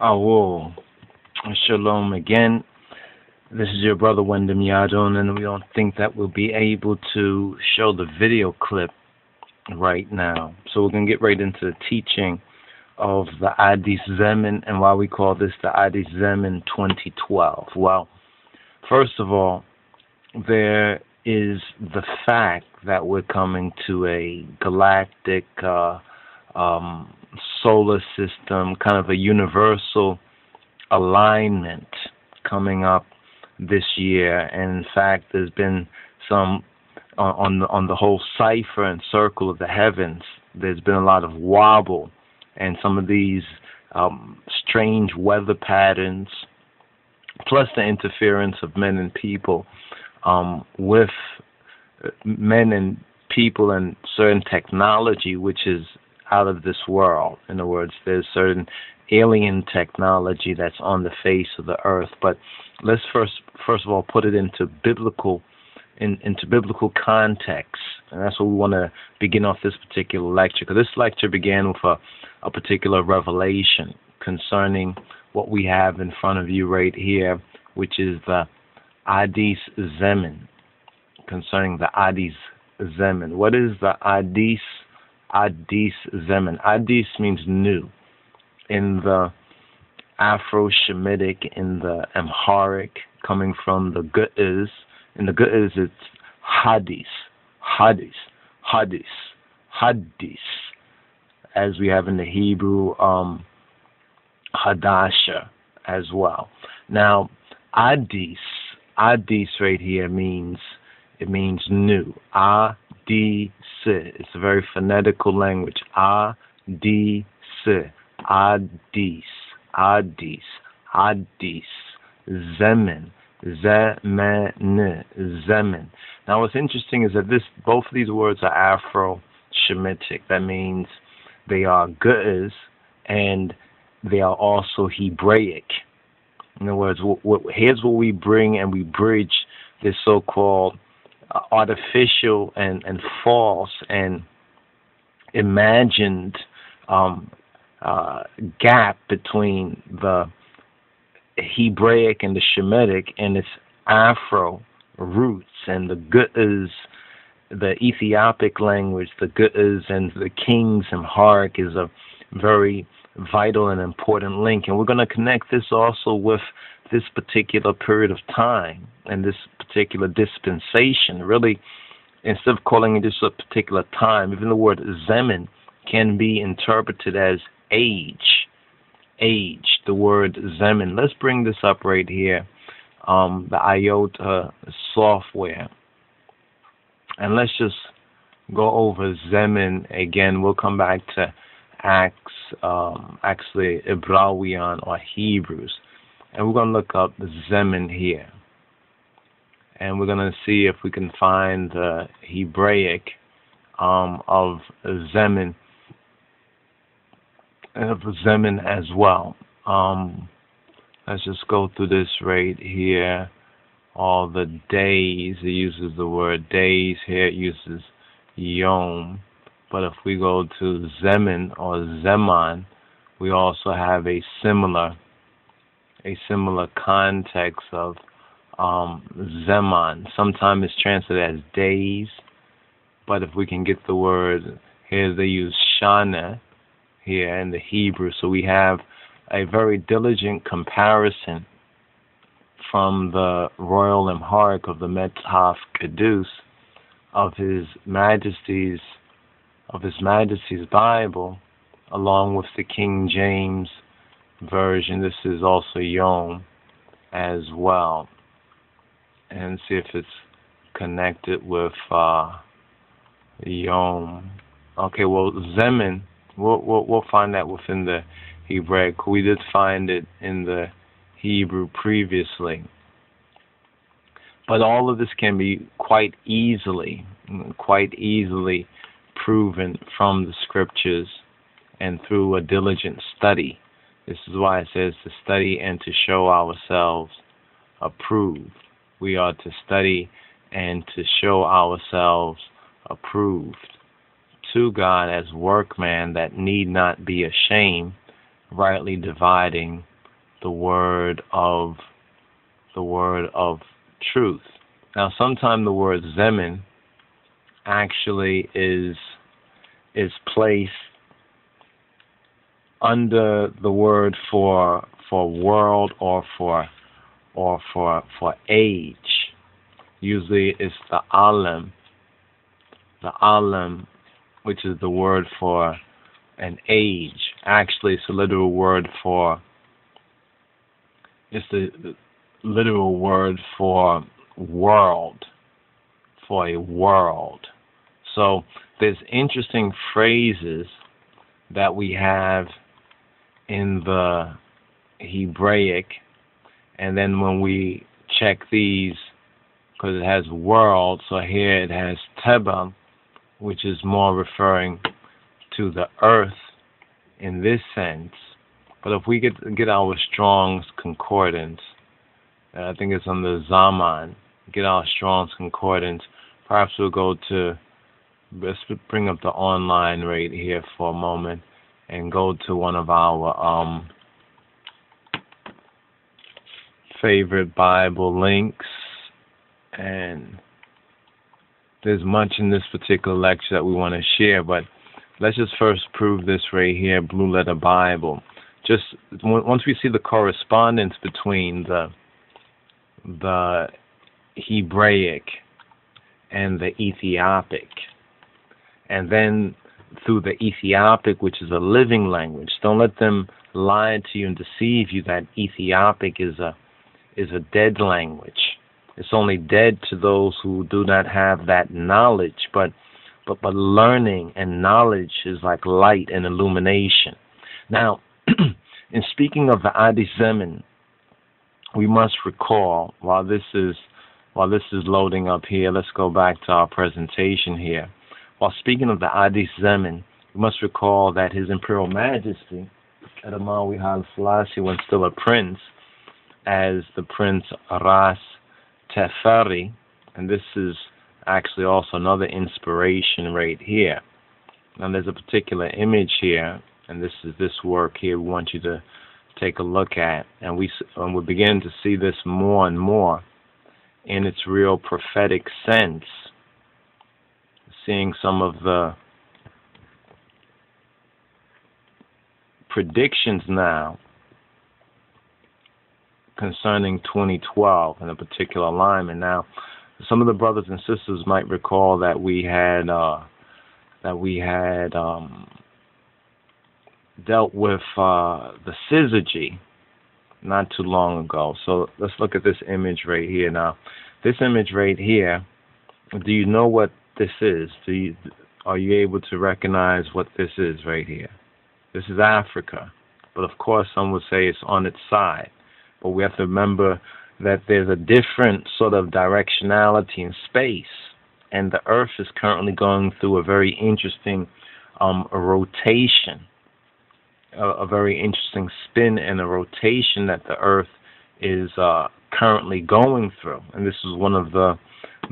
Awo. Shalom again. This is your brother Wyndham Yadon, and we don't think that we'll be able to show the video clip right now. So we're going to get right into the teaching of the Adis Zemin and why we call this the Adis Zemin 2012. Well, first of all, there is the fact that we're coming to a galactic uh, um, solar system, kind of a universal alignment coming up this year. And in fact, there's been some on the on the whole cipher and circle of the heavens. There's been a lot of wobble, and some of these um, strange weather patterns, plus the interference of men and people um, with uh, men and people and certain technology, which is out of this world. In other words, there's certain alien technology that's on the face of the earth. But let's first, first of all, put it into biblical, in, into biblical context, and that's what we want to begin off this particular lecture. Because this lecture began with a, a particular revelation concerning what we have in front of you right here, which is the Adis Zemin, concerning the Adis Zemin. What is the Adis Adis Zemin. Adis means new. In the Afro Shemitic, in the Amharic, coming from the Ge'ez. In the Ge'ez, it's Hadis, Hadis, Hadis, Hadis, as we have in the Hebrew, um, Hadasha as well. Now, Adis, Adis right here means it means new. Adis it's a very phonetical language. A D S Adis Adis Adis Zemin Zemen Zemin. Now what's interesting is that this both of these words are Afro Shemitic. That means they are Ge'ez and they are also Hebraic. In other words, here's what we bring and we bridge this so-called uh, artificial and, and false and imagined um, uh, gap between the Hebraic and the Shemitic and its Afro roots and the Ge'ez, the Ethiopic language, the Ge'ez and the King's Amharic is a very vital and important link. And we're going to connect this also with this particular period of time and this particular dispensation. Really, instead of calling it just a particular time, even the word zemin can be interpreted as age. Age, the word zemin. Let's bring this up right here. Um, the IOTA software. And let's just go over Zemin again. We'll come back to Acts, um, actually Ibrawian or Hebrews and we're going to look up Zemin here. And we're going to see if we can find the Hebraic um, of Zemin, and of Zemin as well. Um, let's just go through this right here. All the days, it uses the word days here, it uses yom. But if we go to Zemin or Zeman, we also have a similar a similar context of um, Zeman. Sometimes it's translated as days, but if we can get the word, here they use Shana here in the Hebrew. So we have a very diligent comparison from the royal Amharic of the Metaf Kedus of His Majesty's of His Majesty's Bible, along with the King James version. This is also Yom as well. And see if it's connected with uh, Yom. Okay, well, Zemin, we'll, we'll, we'll find that within the Hebraic. We did find it in the Hebrew previously. But all of this can be quite easily, quite easily proven from the scriptures and through a diligent study this is why it says to study and to show ourselves approved. We are to study and to show ourselves approved to God as workmen that need not be ashamed, rightly dividing the word of the word of truth. Now, sometimes the word zemin actually is is placed under the word for for world or for or for for age. Usually it's the alam. The alam, which is the word for an age. Actually it's a literal word for it's the, the literal word for world. For a world. So there's interesting phrases that we have in the Hebraic, and then when we check these, because it has world, so here it has Teba, which is more referring to the earth in this sense. But if we get get our Strong's Concordance, I think it's on the Zaman, get our Strong's Concordance, perhaps we'll go to let's bring up the online rate here for a moment and go to one of our um, favorite Bible links. And there's much in this particular lecture that we want to share, but let's just first prove this right here Blue Letter Bible. Just once we see the correspondence between the the Hebraic and the Ethiopic, and then through the Ethiopic, which is a living language. Don't let them lie to you and deceive you that Ethiopic is a is a dead language. It's only dead to those who do not have that knowledge, but but but learning and knowledge is like light and illumination. Now, in speaking of the Adi Zemin, we must recall while this is while this is loading up here, let's go back to our presentation here. While speaking of the Adi Zemin, we must recall that His Imperial Majesty, Edamawi Haile Selassie, when still a prince, as the Prince Ras Teferi, and this is actually also another inspiration right here. Now there's a particular image here, and this is this work here we want you to take a look at, and we and we begin to see this more and more in its real prophetic sense seeing some of the predictions now concerning 2012 and a particular alignment. Now, some of the brothers and sisters might recall that we had uh, that we had um, dealt with uh, the syzygy not too long ago. So let's look at this image right here. Now, this image right here. Do you know what this is? Do you, are you able to recognize what this is right here? This is Africa. But of course, some would say it's on its side. But we have to remember that there's a different sort of directionality in space. And the Earth is currently going through a very interesting um, a rotation, a, a, very interesting spin and a rotation that the Earth is uh, currently going through. And this is one of the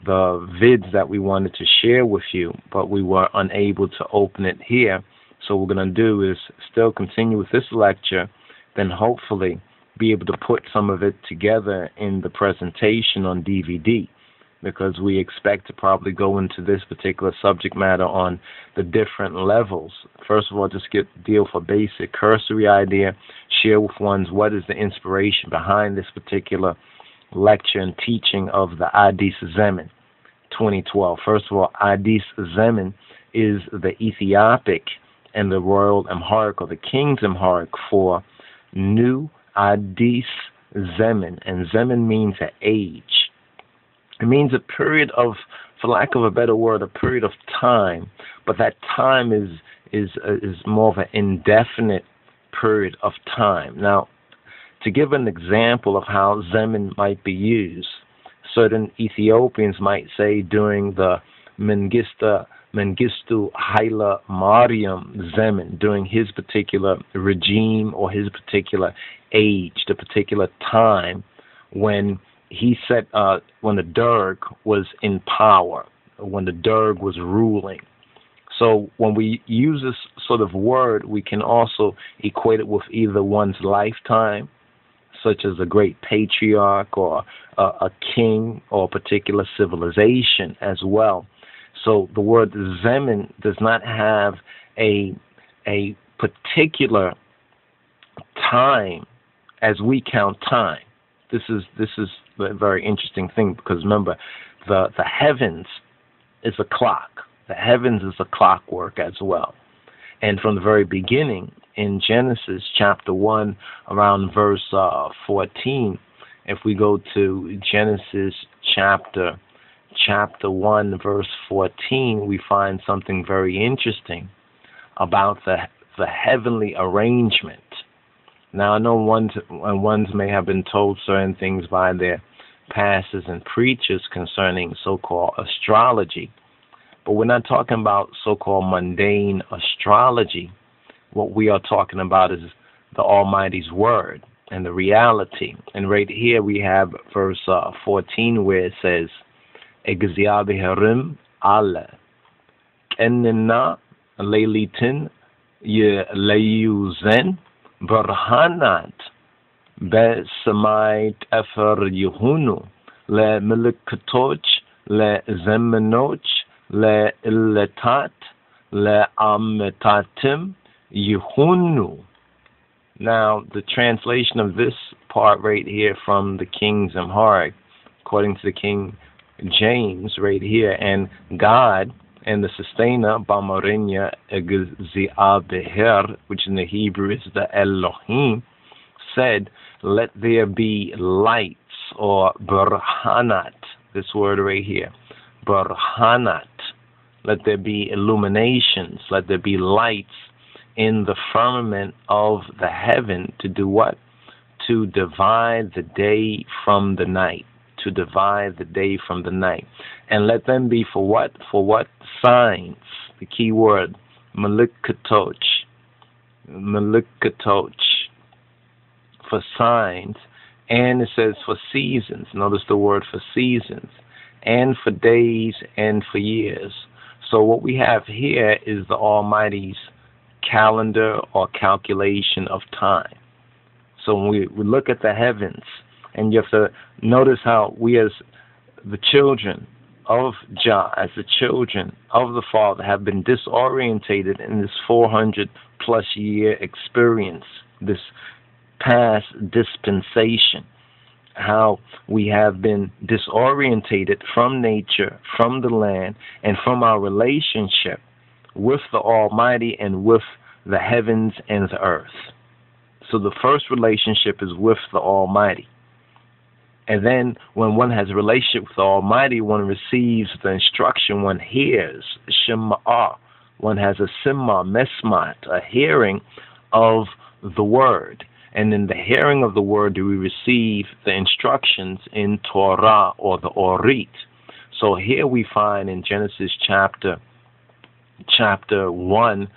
the vids that we wanted to share with you, but we were unable to open it here. So what we're going to do is still continue with this lecture, then hopefully be able to put some of it together in the presentation on DVD because we expect to probably go into this particular subject matter on the different levels. First of all, just get deal for basic cursory idea, share with ones what is the inspiration behind this particular lecture and teaching of the Adis Zemin 2012. First of all, Adis Zemin is the Ethiopic and the Royal Amharic or the King's Amharic for New Adis Zemin. And Zemin means an age. It means a period of, for lack of a better word, a period of time. But that time is is uh, is more of an indefinite period of time. Now, to give an example of how Zemin might be used, certain Ethiopians might say during the Mengista Mengistu Haile Mariam Zemin, during his particular regime or his particular age, the particular time when he said uh, when the Derg was in power, when the Derg was ruling. So when we use this sort of word, we can also equate it with either one's lifetime such as a great patriarch or a, a king or a particular civilization as well. So the word zemin does not have a a particular time as we count time. This is this is a very interesting thing because remember, the the heavens is a clock. The heavens is a clockwork as well. And from the very beginning, in Genesis chapter 1, around verse uh, 14, if we go to Genesis chapter chapter 1 verse 14 we find something very interesting about the the heavenly arrangement. Now I know ones ones may have been told certain things by their pastors and preachers concerning so-called astrology. But we're not talking about so-called mundane astrology what we are talking about is the Almighty's Word and the reality. And right here we have verse uh, 14 where it says, Egziabiherim ale. Enina leilitin ye leyuzen berhanat besamait efer yehunu le milikatoch le zemenoch le illetat le ametatim Yehunu. Now, the translation of this part right here from the King's Amharic, according to the King James right here, and God and the sustainer, Bamarinya Beher, which in the Hebrew is the Elohim, said, Let there be lights or Burhanat, this word right here, Burhanat. Let there be illuminations, let there be lights in the firmament of the heaven to do what? To divide the day from the night. To divide the day from the night. And let them be for what? For what? Signs. The key word. Malikatoch. Malikatoch. For signs. And it says for seasons. Notice the word for seasons. And for days and for years. So what we have here is the Almighty's calendar or calculation of time. So when we, we look at the heavens, and you have to notice how we as the children of Jah, as the children of the Father, have been disorientated in this 400 plus year experience, this past dispensation. How we have been disorientated from nature, from the land, and from our relationship with the Almighty and with the heavens and the earth. So the first relationship is with the Almighty. And then when one has a relationship with the Almighty, one receives the instruction, one hears Shema'ah. One has a simma, mesmat, a hearing of the word. And in the hearing of the word do we receive the instructions in Torah or the Orit. So here we find in Genesis chapter chapter 1,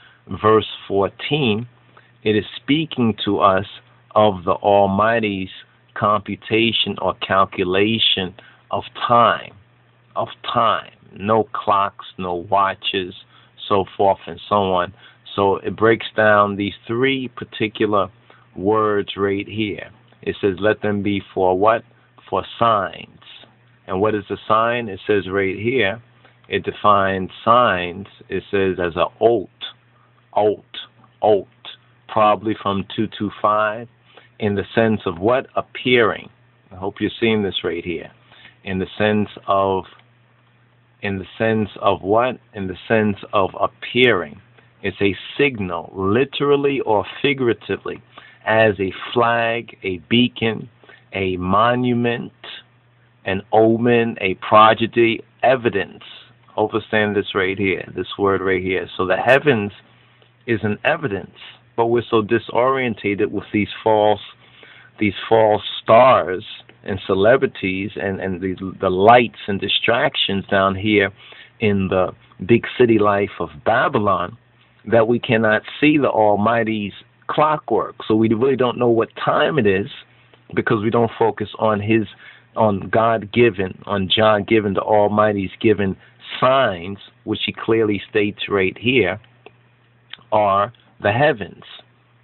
verse 14, it is speaking to us of the Almighty's computation or calculation of time, of time. No clocks, no watches, so forth and so on. So it breaks down these three particular words right here. It says, let them be for what? For signs. And what is the sign? It says right here, it defines signs, it says as a alt, alt, alt, probably from 225, in the sense of what? Appearing. I hope you're seeing this right here. In the sense of, in the sense of what? In the sense of appearing. It's a signal, literally or figuratively, as a flag, a beacon, a monument, an omen, a prodigy, evidence understand this right here, this word right here. So the heavens is an evidence, but we're so disorientated with these false, these false stars and celebrities and and the the lights and distractions down here in the big city life of Babylon that we cannot see the Almighty's clockwork. So we really don't know what time it is because we don't focus on His on God given, on John given, the Almighty's given signs, which he clearly states right here, are the heavens,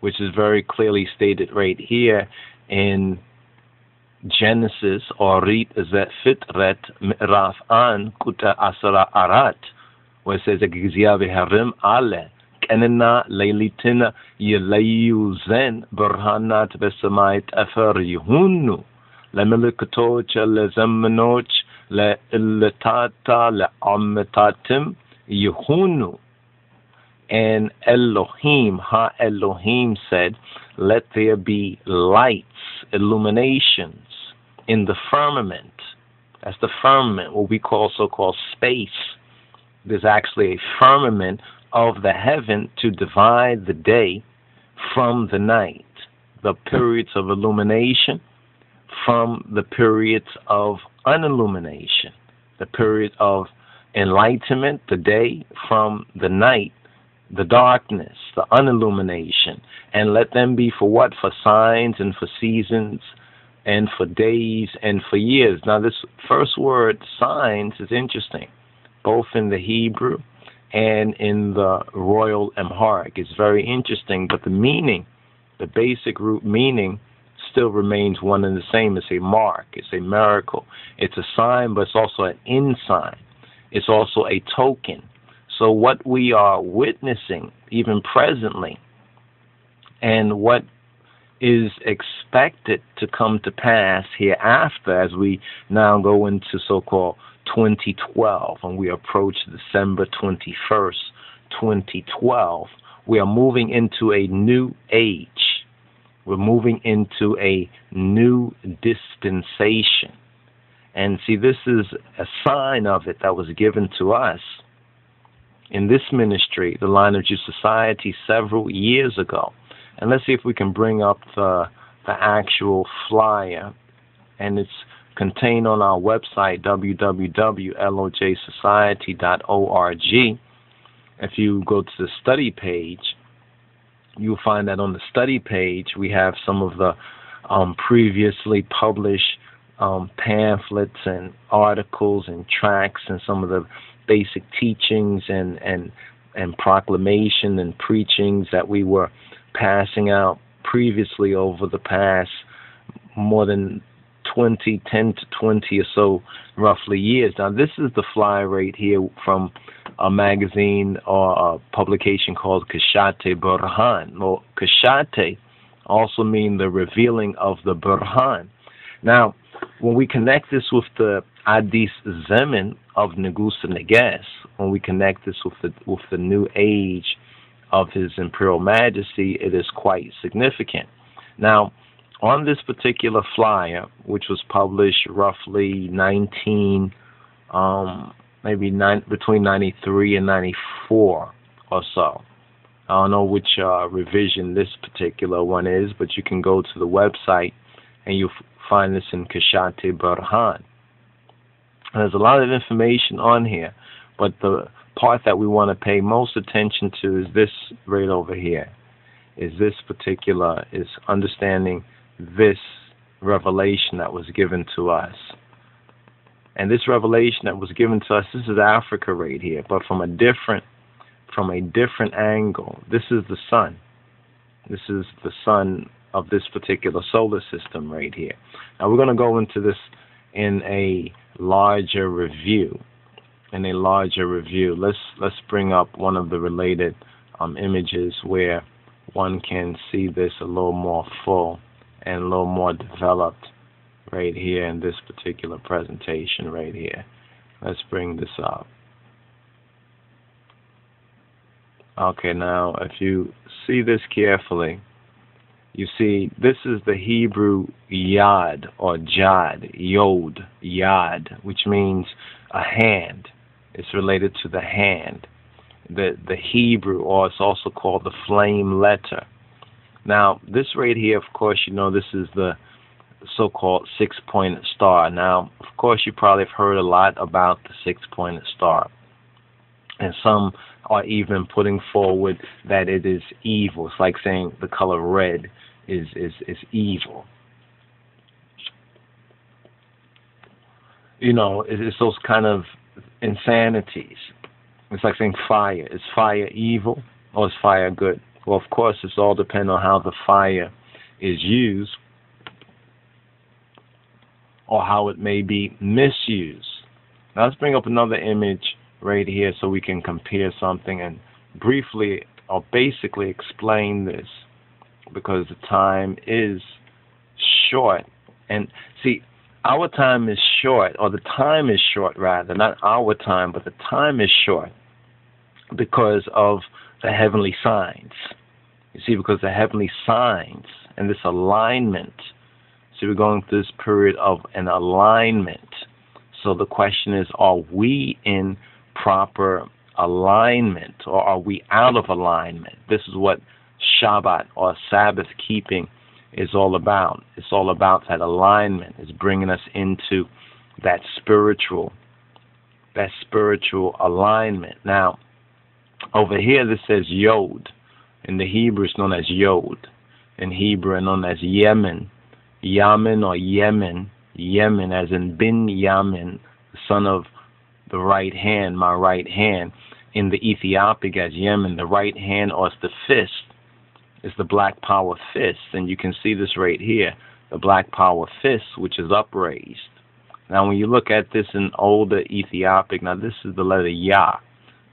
which is very clearly stated right here in Genesis or Rit Fitret Raf An Kuta Asara Arat, where it says Harim Ale Kenena Leilitina Yelayu Zen Burhanat Besamait Afer Yehunu Lemelikotocha Lezemenoch لإلتاتا لعمتاتم Yehunu and Elohim, Ha Elohim said, Let there be lights, illuminations in the firmament. That's the firmament, what we call so called space. There's actually a firmament of the heaven to divide the day from the night, the periods of illumination from the periods of unillumination, the period of enlightenment, the day from the night the darkness, the unillumination, and let them be for what? For signs and for seasons and for days and for years. Now, this first word, signs, is interesting, both in the Hebrew and in the Royal Amharic. It's very interesting, but the meaning, the basic root meaning, still remains one and the same. It's a mark, it's a miracle, it's a sign, but it's also an ensign, it's also a token so, what we are witnessing, even presently, and what is expected to come to pass hereafter as we now go into so called 2012 and we approach December 21st, 2012, we are moving into a new age. We're moving into a new dispensation. And see, this is a sign of it that was given to us in this ministry, the Line of Judah Society, several years ago. And let's see if we can bring up the, the actual flyer. And it's contained on our website, www.lojsociety.org. If you go to the study page, you'll find that on the study page we have some of the um, previously published um, pamphlets and articles and tracts and some of the basic teachings and and and proclamation and preachings that we were passing out previously over the past more than 20, 10 to 20 or so roughly years. Now, this is the fly rate here from a magazine or a publication called Kashate Burhan. Well, Kashate also mean the revealing of the Burhan. Now, when we connect this with the Adis Zemin of Negusa Neges, when we connect this with the with the new age of His Imperial Majesty, it is quite significant. Now, on this particular flyer, which was published roughly 19, um, maybe nine, between 93 and 94 or so. I don't know which uh, revision this particular one is, but you can go to the website and you'll find this in Kashate Burhan. There's a lot of information on here, but the part that we want to pay most attention to is this right over here. Is this particular is understanding this revelation that was given to us. And this revelation that was given to us, this is Africa right here, but from a different from a different angle. This is the sun. This is the sun of this particular solar system right here. Now we're going to go into this in a larger review. In a larger review, let's let's bring up one of the related um, images where one can see this a little more full and a little more developed right here in this particular presentation right here. Let's bring this up. Okay, now if you see this carefully, you see, this is the Hebrew yad or jad, yod, yad, which means a hand. It's related to the hand. The the Hebrew, or it's also called the flame letter. Now, this right here, of course, you know this is the so-called six-pointed star. Now, of course, you probably have heard a lot about the six-pointed star, and some are even putting forward that it is evil. It's like saying the color red is is is evil. You know, it's those kind of insanities. It's like saying fire. Is fire evil or is fire good? Well, of course, it's all depend on how the fire is used. Or how it may be misused. Now let's bring up another image right here so we can compare something and briefly or basically explain this because the time is short. And see, our time is short, or the time is short rather, not our time, but the time is short because of the heavenly signs. You see, because the heavenly signs and this alignment. See, we're going through this period of an alignment. So the question is, are we in proper alignment or are we out of alignment? This is what Shabbat or Sabbath keeping is all about. It's all about that alignment. It's bringing us into that spiritual, that spiritual alignment. Now, over here, this says Yod. In the Hebrew, it's known as Yod. In Hebrew, known as Yemen. Yemen or Yemen. Yemen, as in Bin Yamin, the son of the right hand, my right hand. In the Ethiopic, as Yemen, the right hand or the fist is the black power fist, and you can see this right here, the black power fist, which is upraised. Now, when you look at this in older Ethiopic, now this is the letter Yah,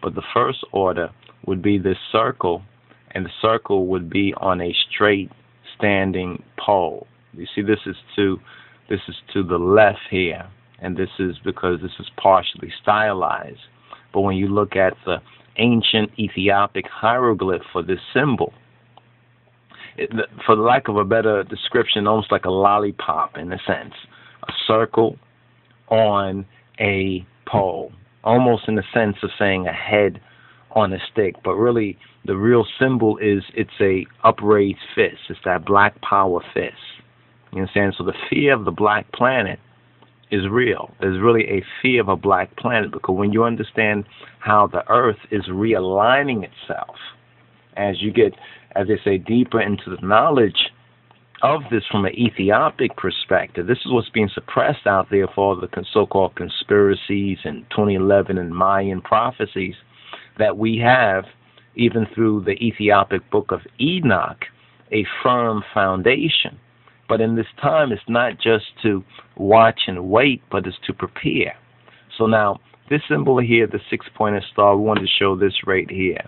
but the first order would be this circle, and the circle would be on a straight standing pole. You see, this is to this is to the left here, and this is because this is partially stylized. But when you look at the ancient Ethiopic hieroglyph for this symbol, it, for the lack of a better description, almost like a lollipop in a sense, a circle on a pole, almost in the sense of saying a head on a stick. But really, the real symbol is it's a upraised fist. It's that black power fist. You understand? So the fear of the black planet is real. There's really a fear of a black planet because when you understand how the earth is realigning itself, as you get as they say, deeper into the knowledge of this from an Ethiopic perspective. This is what's being suppressed out there for the so-called conspiracies and 2011 and Mayan prophecies that we have, even through the Ethiopic book of Enoch, a firm foundation. But in this time, it's not just to watch and wait, but it's to prepare. So now, this symbol here, the six-pointed star, we wanted to show this right here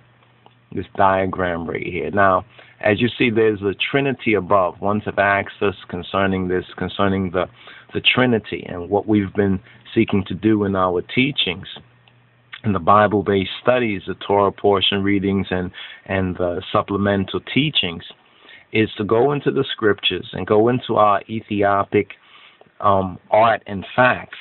this diagram right here. Now, as you see, there's a Trinity above. Ones have asked us concerning this, concerning the, the Trinity and what we've been seeking to do in our teachings. In the Bible based studies, the Torah portion readings, and, and the supplemental teachings, is to go into the scriptures and go into our Ethiopic um, art and facts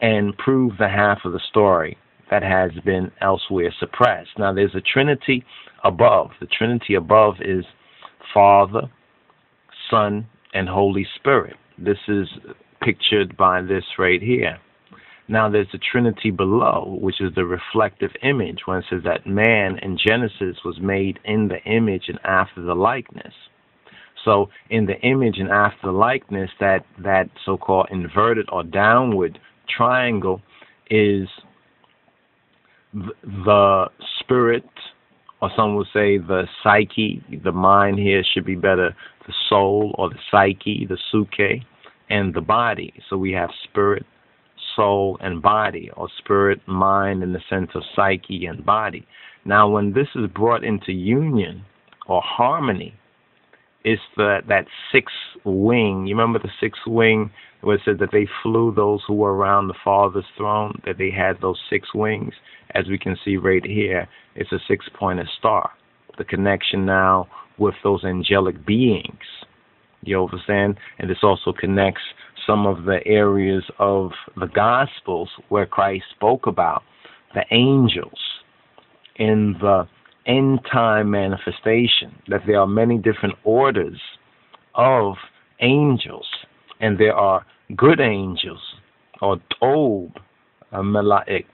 and prove the half of the story that has been elsewhere suppressed. Now, there's a Trinity above. The Trinity above is Father, Son, and Holy Spirit. This is pictured by this right here. Now there's a Trinity below, which is the reflective image, when it says that man in Genesis was made in the image and after the likeness. So in the image and after likeness, that, that so-called inverted or downward triangle is the spirit, or some will say the psyche, the mind here should be better, the soul or the psyche, the suke, and the body. So we have spirit, soul, and body, or spirit, mind in the sense of psyche and body. Now, when this is brought into union or harmony, it's the, that sixth wing. You remember the sixth wing where it said that they flew those who were around the Father's throne, that they had those six wings. As we can see right here, it's a six pointed star. The connection now with those angelic beings. You understand? And this also connects some of the areas of the Gospels where Christ spoke about the angels in the end time manifestation, that there are many different orders of angels, and there are good angels, or tob, melaikt,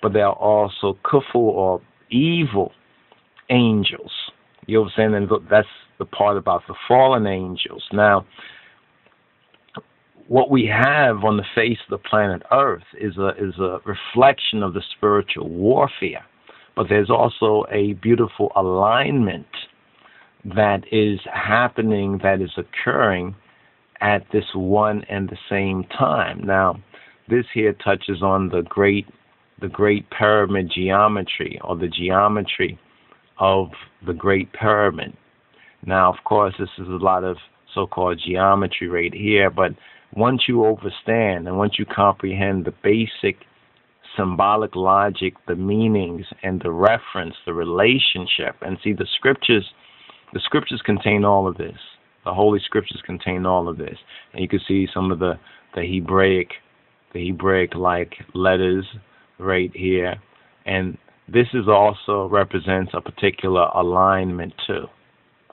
but there are also kufu, or evil angels. You saying? And that's the part about the fallen angels. Now, what we have on the face of the planet Earth is a is a reflection of the spiritual warfare but there's also a beautiful alignment that is happening, that is occurring at this one and the same time. Now, this here touches on the great the great pyramid geometry or the geometry of the great pyramid. Now, of course, this is a lot of so-called geometry right here, but once you understand and once you comprehend the basic symbolic logic, the meanings and the reference, the relationship, and see the scriptures the scriptures contain all of this. The holy scriptures contain all of this. And you can see some of the, the Hebraic the Hebraic like letters right here. And this is also represents a particular alignment too.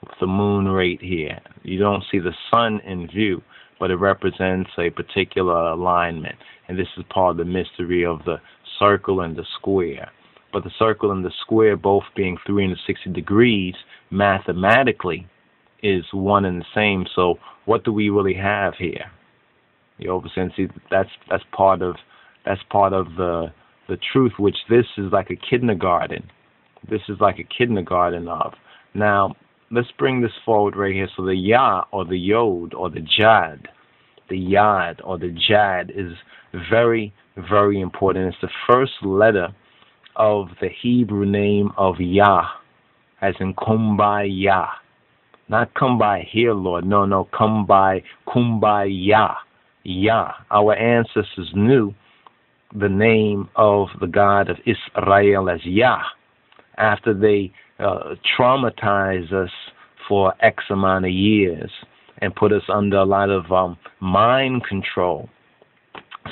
with The moon right here. You don't see the sun in view, but it represents a particular alignment. And this is part of the mystery of the circle and the square. But the circle and the square both being 360 degrees mathematically is one and the same. So what do we really have here? You? See, that's that's part of that's part of the the truth. Which this is like a kindergarten. This is like a kindergarten of. Now let's bring this forward right here. So the ya or the yod or the jad, the yad or the jad is very very important. It's the first letter of the Hebrew name of Yah, as in Kumbaya. Not come by here, Lord. No, no, come by Kumbaya. Yah. Our ancestors knew the name of the God of Israel as Yah after they uh, traumatized us for X amount of years and put us under a lot of um, mind control.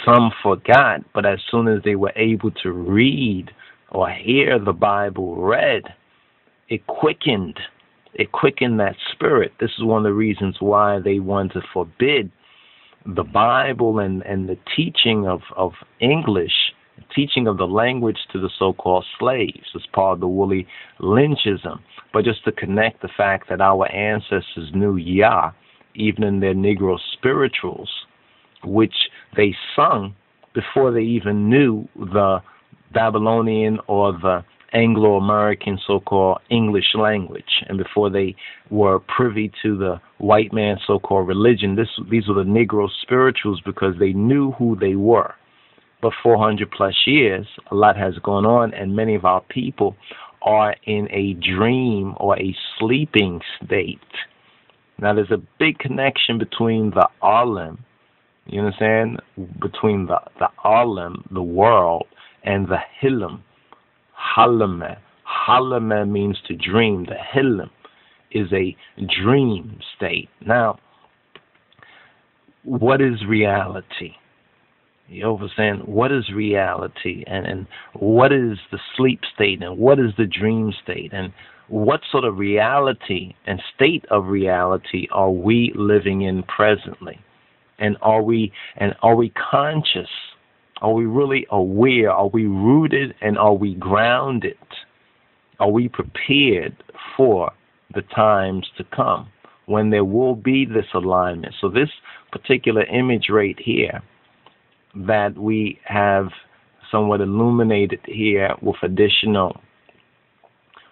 Some forgot, but as soon as they were able to read or hear the Bible read, it quickened. It quickened that spirit. This is one of the reasons why they wanted to forbid the Bible and, and the teaching of, of English, teaching of the language to the so called slaves as part of the Willie Lynchism. But just to connect the fact that our ancestors knew Yah, even in their Negro spirituals, which they sung before they even knew the Babylonian or the Anglo American so called English language. And before they were privy to the white man's so called religion, this, these were the Negro spirituals because they knew who they were. But 400 plus years, a lot has gone on, and many of our people are in a dream or a sleeping state. Now, there's a big connection between the Alim, you understand, between the, the Alim, the world, and the Hilim, Halame. Halame means to dream. The Hilim is a dream state. Now, what is reality? You understand? What is reality? And, and what is the sleep state? And what is the dream state? And what sort of reality and state of reality are we living in presently? And are we and are we conscious are we really aware? Are we rooted and are we grounded? Are we prepared for the times to come when there will be this alignment? So, this particular image right here that we have somewhat illuminated here with additional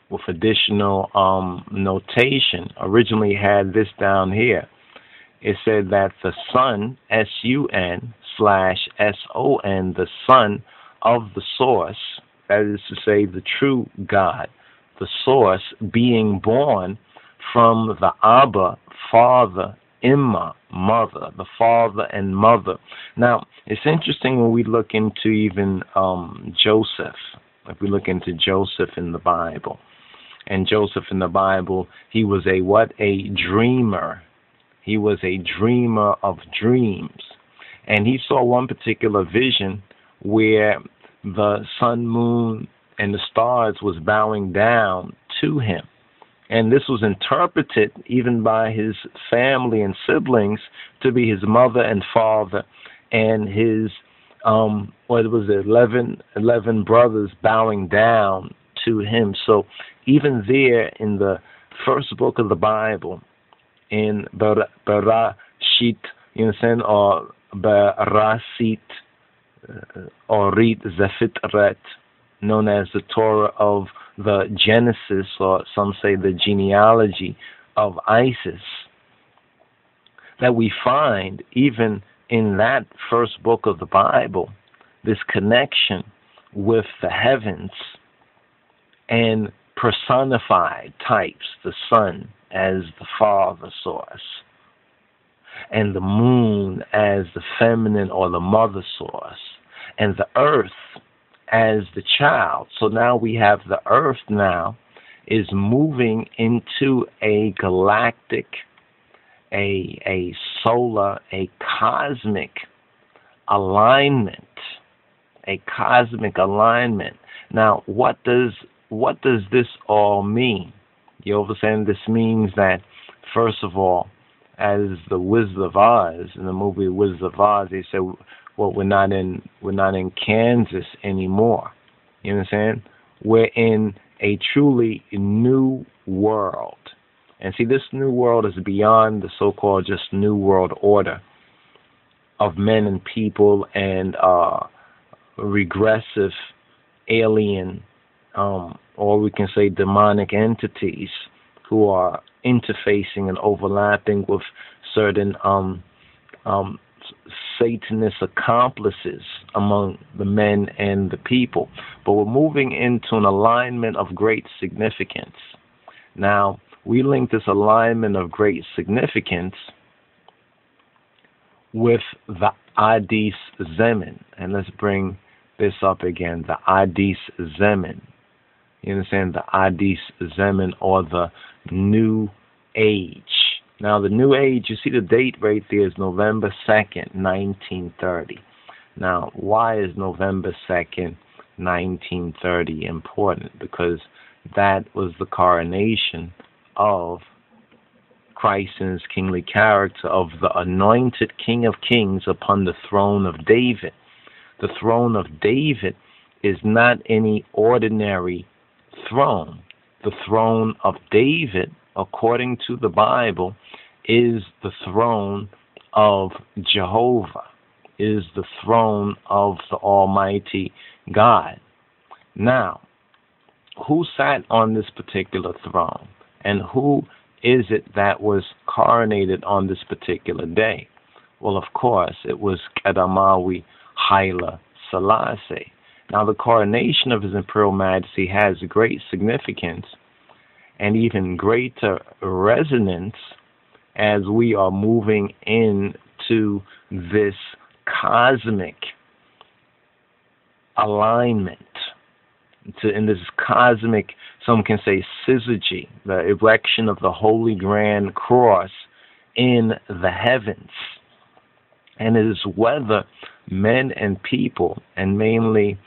with additional um, notation originally had this down here. It said that the sun, S U N, slash S-O-N, the sun of the Source, that is to say, the true God, the Source, being born from the Abba, Father, Imma, Mother, the Father and Mother. Now, it's interesting when we look into even um, Joseph, if we look into Joseph in the Bible. And Joseph in the Bible, he was a what? A dreamer. He was a dreamer of dreams and he saw one particular vision where the sun, moon, and the stars was bowing down to him. And this was interpreted even by his family and siblings to be his mother and father and his um what was it 11, 11 brothers bowing down to him. So even there in the first book of the Bible in Bereshit, you understand, or Barasit uh, or read Zefitret, known as the Torah of the Genesis, or some say the genealogy of Isis. that we find even in that first book of the Bible, this connection with the heavens and personified types, the sun as the father source, and the moon as the feminine or the mother source, and the earth as the child. So now we have the earth now is moving into a galactic, a a solar, a cosmic alignment. A cosmic alignment. Now what does what does this all mean? You understand this means that first of all, as the Wizard of Oz in the movie Wizard of Oz, they said, "Well, we're not in we're not in Kansas anymore." You understand? We're in a truly new world, and see, this new world is beyond the so-called just new world order of men and people and uh, regressive alien, um, or we can say demonic entities who are interfacing and overlapping with certain um, um, Satanist accomplices among the men and the people. But we're moving into an alignment of great significance. Now, we link this alignment of great significance with the Addis Zemen. And let's bring this up again the Addis Zemen. You understand? The Addis Zemen or the New Age. Now, the New Age, you see the date right there is November 2nd, 1930. Now, why is November 2nd, 1930 important? Because that was the coronation of Christ in his kingly character of the anointed King of Kings upon the throne of David. The throne of David is not any ordinary throne. The throne of David according to the Bible, is the throne of Jehovah, is the throne of the Almighty God. Now, who sat on this particular throne? And who is it that was coronated on this particular day? Well, of course, it was Kedamawi Haile Selassie. Now, the coronation of His Imperial Majesty has great significance and even greater resonance as we are moving into this cosmic alignment to in this cosmic some can say syzygy the erection of the holy grand cross in the heavens and it is whether men and people and mainly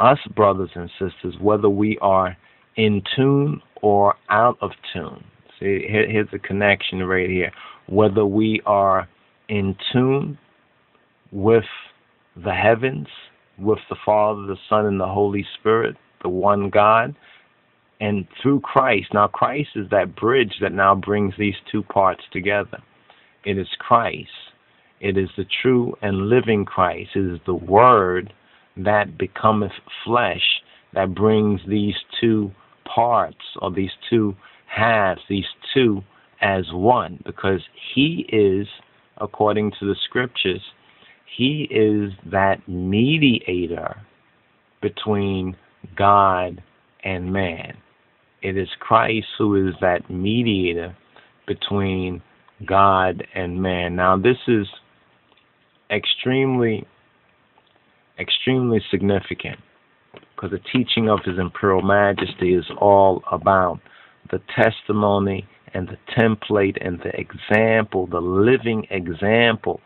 us brothers and sisters whether we are in tune or out of tune. See, here, here's the connection right here. Whether we are in tune with the heavens, with the Father, the Son, and the Holy Spirit, the one God, and through Christ. Now, Christ is that bridge that now brings these two parts together. It is Christ. It is the true and living Christ. It is the Word that becometh flesh that brings these two parts or these two halves, these two as one, because He is, according to the scriptures, He is that mediator between God and man. It is Christ who is that mediator between God and man. Now, this is extremely, extremely significant because the teaching of His Imperial Majesty is all about the testimony and the template and the example, the living example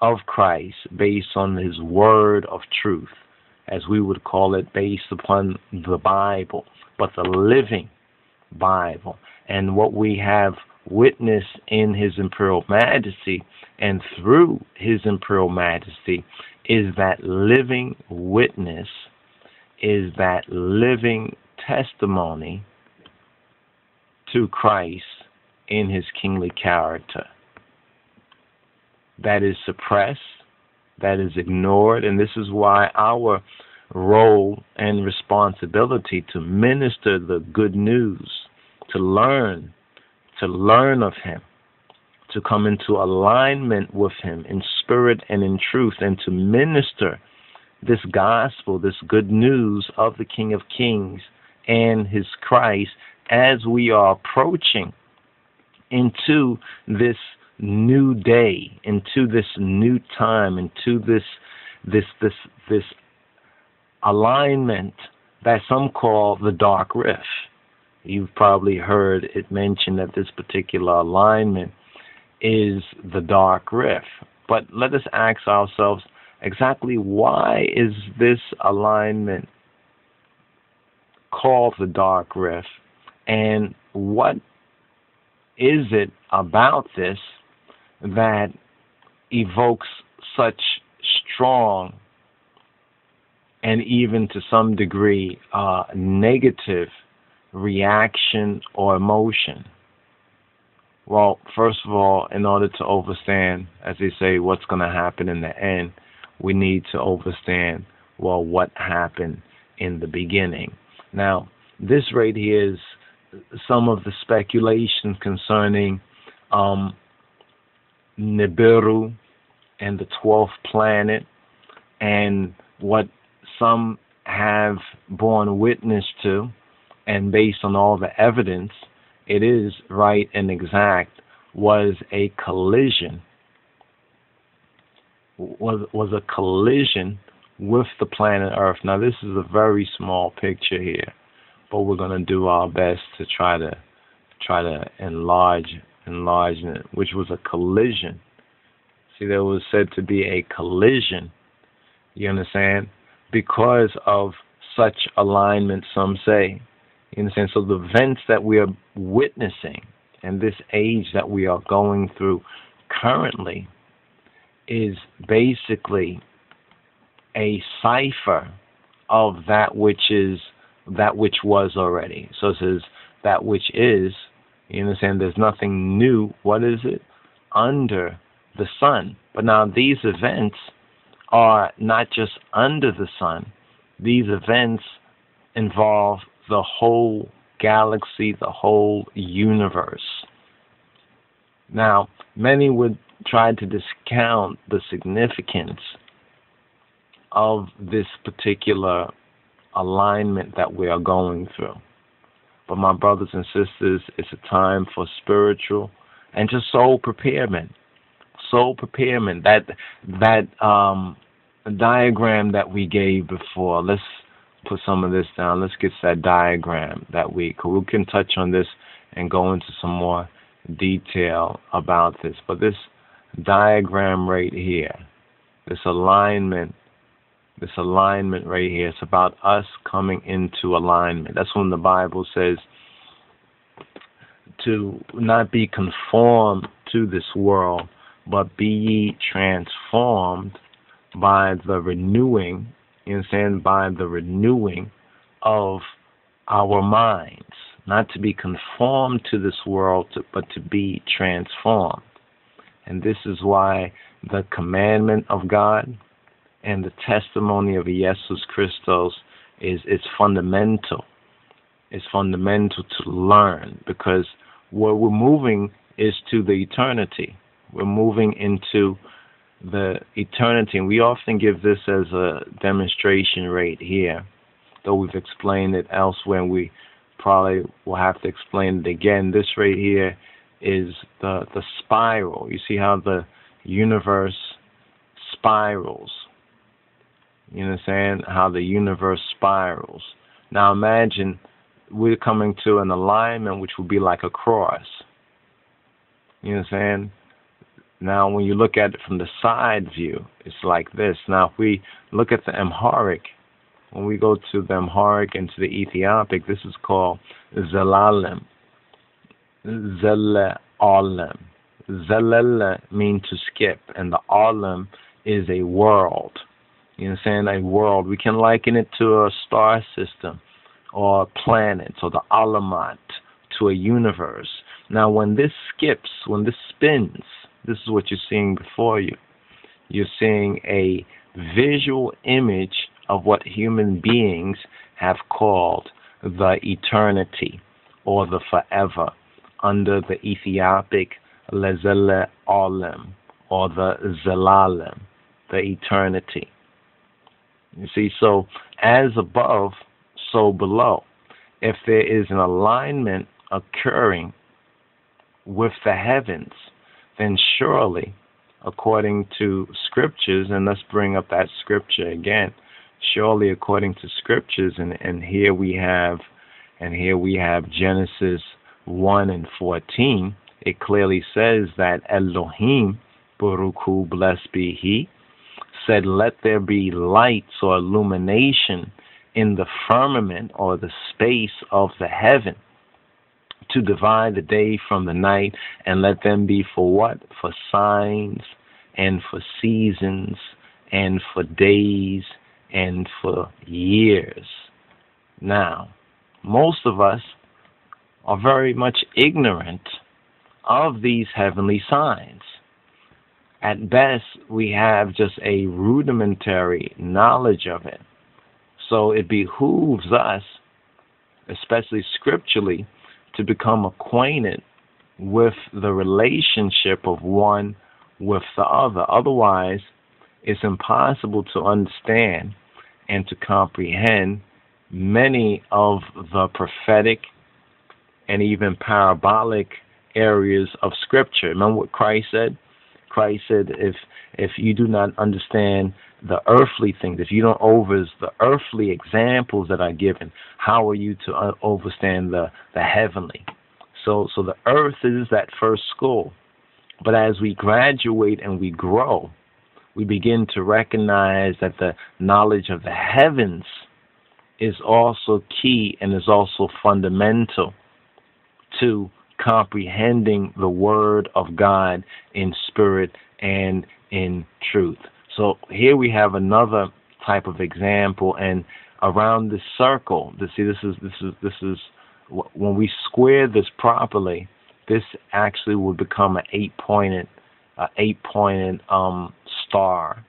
of Christ based on His word of truth, as we would call it, based upon the Bible, but the living Bible. And what we have witnessed in His Imperial Majesty and through His Imperial Majesty is that living witness is that living testimony to Christ in his kingly character. That is suppressed, that is ignored, and this is why our role and responsibility to minister the good news, to learn, to learn of him, to come into alignment with Him in spirit and in truth, and to minister this gospel, this good news of the King of Kings and His Christ as we are approaching into this new day, into this new time, into this this this this alignment that some call the dark rift. You've probably heard it mentioned that this particular alignment is the dark rift. But let us ask ourselves exactly why is this alignment called the dark rift and what is it about this that evokes such strong and even to some degree uh, negative reaction or emotion? Well, first of all, in order to understand, as they say, what's going to happen in the end, we need to understand, well, what happened in the beginning. Now, this right here is some of the speculation concerning um, Nibiru and the 12th planet and what some have borne witness to, and based on all the evidence, it is right and exact, was a collision. Was was a collision with the planet Earth. Now this is a very small picture here, but we're gonna do our best to try to try to enlarge enlarge it, which was a collision. See, there was said to be a collision. You understand? Because of such alignment, some say. You understand? So the events that we are witnessing and this age that we are going through currently is basically a cipher of that which is that which was already. So it says that which is, you understand, there's nothing new. What is it? Under the sun. But now these events are not just under the sun, these events involve the whole galaxy, the whole universe. Now, many would try to discount the significance of this particular alignment that we are going through. But my brothers and sisters, it's a time for spiritual and just soul preparement. Soul preparement. That that um diagram that we gave before. Let's put some of this down. Let's get that diagram that we we can touch on this and go into some more detail about this. But this diagram right here, this alignment, this alignment right here, it's about us coming into alignment. That's when the Bible says to not be conformed to this world, but be ye transformed by the renewing you understand, by the renewing of our minds, not to be conformed to this world, but to be transformed. And this is why the commandment of God and the testimony of Jesus Christos is is fundamental. It's fundamental to learn because where we're moving is to the eternity. We're moving into the eternity. And we often give this as a demonstration right here, though we've explained it elsewhere, and we probably will have to explain it again. This right here is the the spiral. You see how the universe spirals. You understand how the universe spirals. Now imagine we're coming to an alignment which would be like a cross. You understand? Now, when you look at it from the side view, it's like this. Now, if we look at the Amharic, when we go to the Amharic and to the Ethiopic, this is called Zelalem. Zelalem. Zelele means to skip, and the Alam is a world. You saying A world. We can liken it to a star system or planets or the Alamat to a universe. Now, when this skips, when this spins, this is what you're seeing before you. You're seeing a visual image of what human beings have called the eternity or the forever under the Ethiopic Lezele Olim, or the Zelalim, the eternity. You see, so as above, so below. If there is an alignment occurring with the heavens, then surely, according to scriptures, and let's bring up that scripture again, surely according to scriptures, and, and here we have and here we have Genesis 1 and 14, it clearly says that Elohim, Baruchu, blessed be He, said, Let there be lights or illumination in the firmament or the space of the heaven to divide the day from the night, and let them be for what? For signs and for seasons and for days and for years. Now, most of us are very much ignorant of these heavenly signs. At best, we have just a rudimentary knowledge of it. So it behooves us, especially scripturally, to become acquainted with the relationship of one with the other. Otherwise, it's impossible to understand and to comprehend many of the prophetic and even parabolic areas of Scripture. Remember what Christ said? Christ said, if if you do not understand the earthly things, if you don't over the earthly examples that are given, how are you to uh, understand the the heavenly? So so the earth is that first school, but as we graduate and we grow, we begin to recognize that the knowledge of the heavens is also key and is also fundamental to comprehending the Word of God in spirit and in truth. So here we have another type of example, and around this circle, to see this is this is this is when we square this properly, this actually will become an eight-pointed, uh, eight-pointed um, star,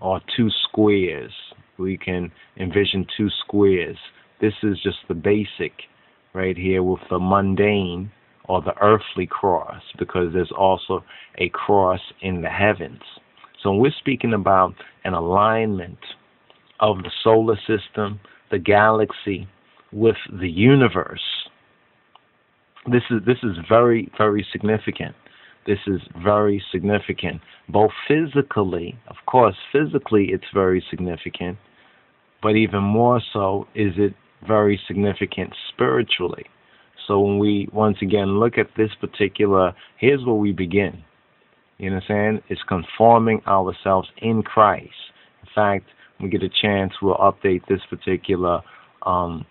or two squares we can envision two squares. This is just the basic right here with the mundane or the earthly cross because there's also a cross in the heavens. So we're speaking about an alignment of the solar system, the galaxy with the universe. This is this is very very significant. This is very significant, both physically, of course, physically it's very significant, but even more so is it very significant spiritually. So when we once again look at this particular, here's where we begin. You know what I'm saying? It's conforming ourselves in Christ. In fact, we get a chance, we'll update this particular um,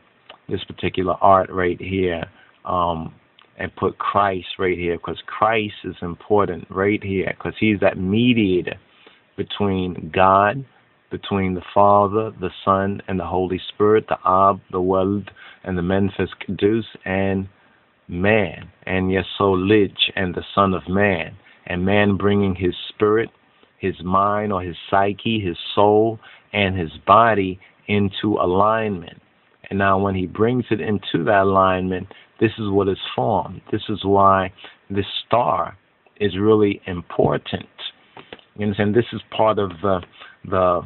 this particular art right here um, and put Christ right here because Christ is important right here because he's that mediator between God, between the Father, the Son, and the Holy Spirit, the Ab, the Weld, and the Memphis Kadus, and man, and Yesolij, and the Son of Man, and man bringing his spirit, his mind, or his psyche, his soul, and his body into alignment. And now, when he brings it into that alignment, this is what is formed. This is why this star is really important. You understand? This is part of the, the,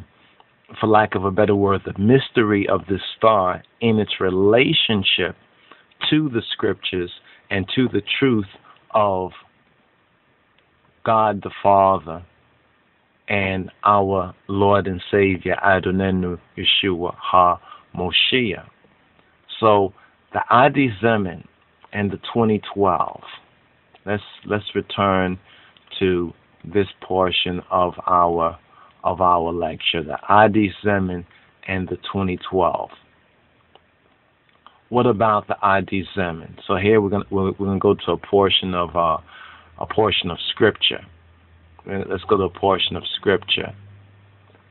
for lack of a better word, the mystery of this star in its relationship to the scriptures and to the truth of God the Father and our Lord and Savior Adonenu Yeshua Ha Moshiach. So the Adi Zeman and the 2012. Let's let's return to this portion of our of our lecture, the ID Zeman and the 2012. What about the ID Zeman? So here we're gonna we're, we're gonna go to a portion of uh, a portion of scripture. Let's go to a portion of scripture.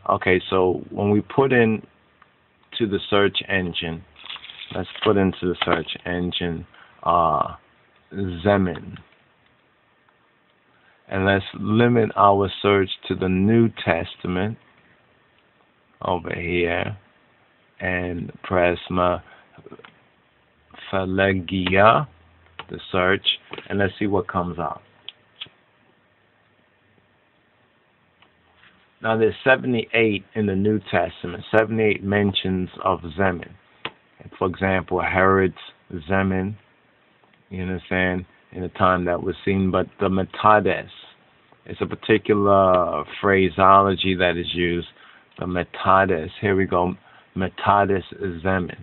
Okay, so when we put in to the search engine let's put into the search engine uh, Zeman. And let's limit our search to the New Testament over here and press my Phalegia. the search, and let's see what comes up. Now there's 78 in the New Testament, 78 mentions of Zeman. For example, Herod's Zeman, you understand, in the time that was seen, but the Metades, it's a particular phraseology that is used, the Metades. Here we go, Metades Zeman.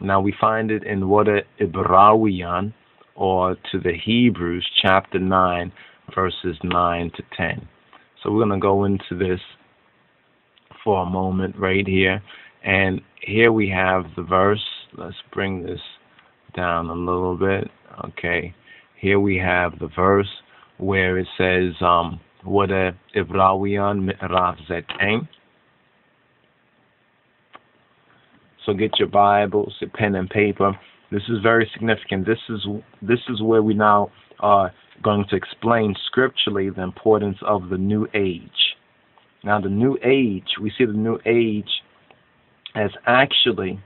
Now we find it in Wada Ibrawiyan, or to the Hebrews, chapter 9, verses 9 to 10. So we're going to go into this for a moment right here. And here we have the verse. Let's bring this down a little bit. Okay. Here we have the verse where it says, um, what a Ibrawiyan Mi'raf. So get your Bibles, your pen and paper. This is very significant. This is this is where we now are going to explain scripturally the importance of the new age. Now the new age, we see the new age as actually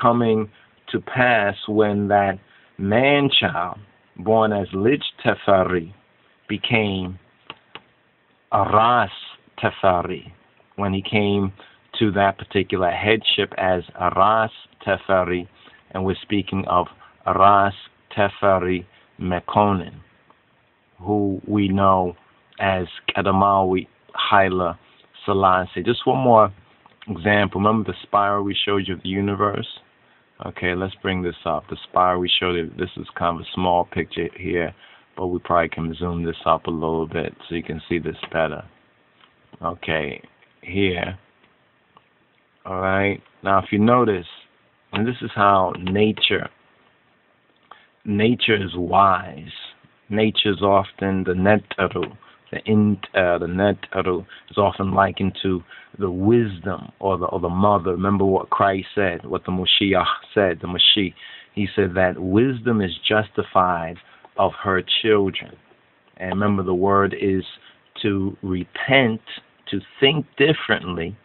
coming to pass when that man child born as Lij Teferi became Aras Teferi when he came to that particular headship as Aras Teferi, and we're speaking of Aras Teferi Mekonnen, who we know as Kedamawi Haile Selassie. Just one more example. Remember the spiral we showed you of the universe? Okay, let's bring this up. The spire we showed you, this is kind of a small picture here, but we probably can zoom this up a little bit so you can see this better. Okay, here all right. Now, if you notice, and this is how nature, nature is wise. Nature is often the netaru, the uh, the netaru is often likened to the wisdom or the or the mother. Remember what Christ said, what the Moshiach said, the Mashiach. He said that wisdom is justified of her children. And remember, the word is to repent, to think differently,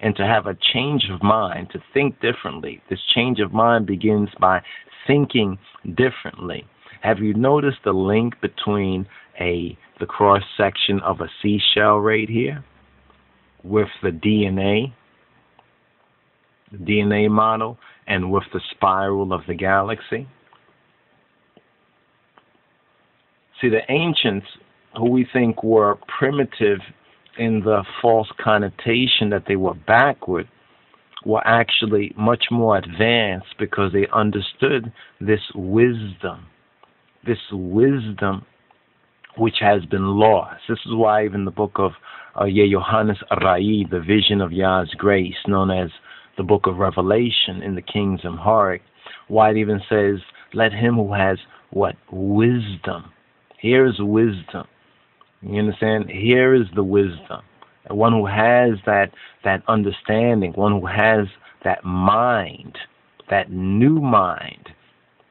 and to have a change of mind, to think differently. This change of mind begins by thinking differently. Have you noticed the link between a the cross section of a seashell right here with the DNA, the DNA model, and with the spiral of the galaxy? See, the ancients, who we think were primitive in the false connotation that they were backward were actually much more advanced because they understood this wisdom, this wisdom which has been lost. This is why even the book of uh, Johannes Rai, the vision of Yah's grace, known as the book of Revelation in the King's Amharic, why it even says, let him who has what? Wisdom. Here is wisdom. You understand? Here is the wisdom. One who has that that understanding, one who has that mind, that new mind,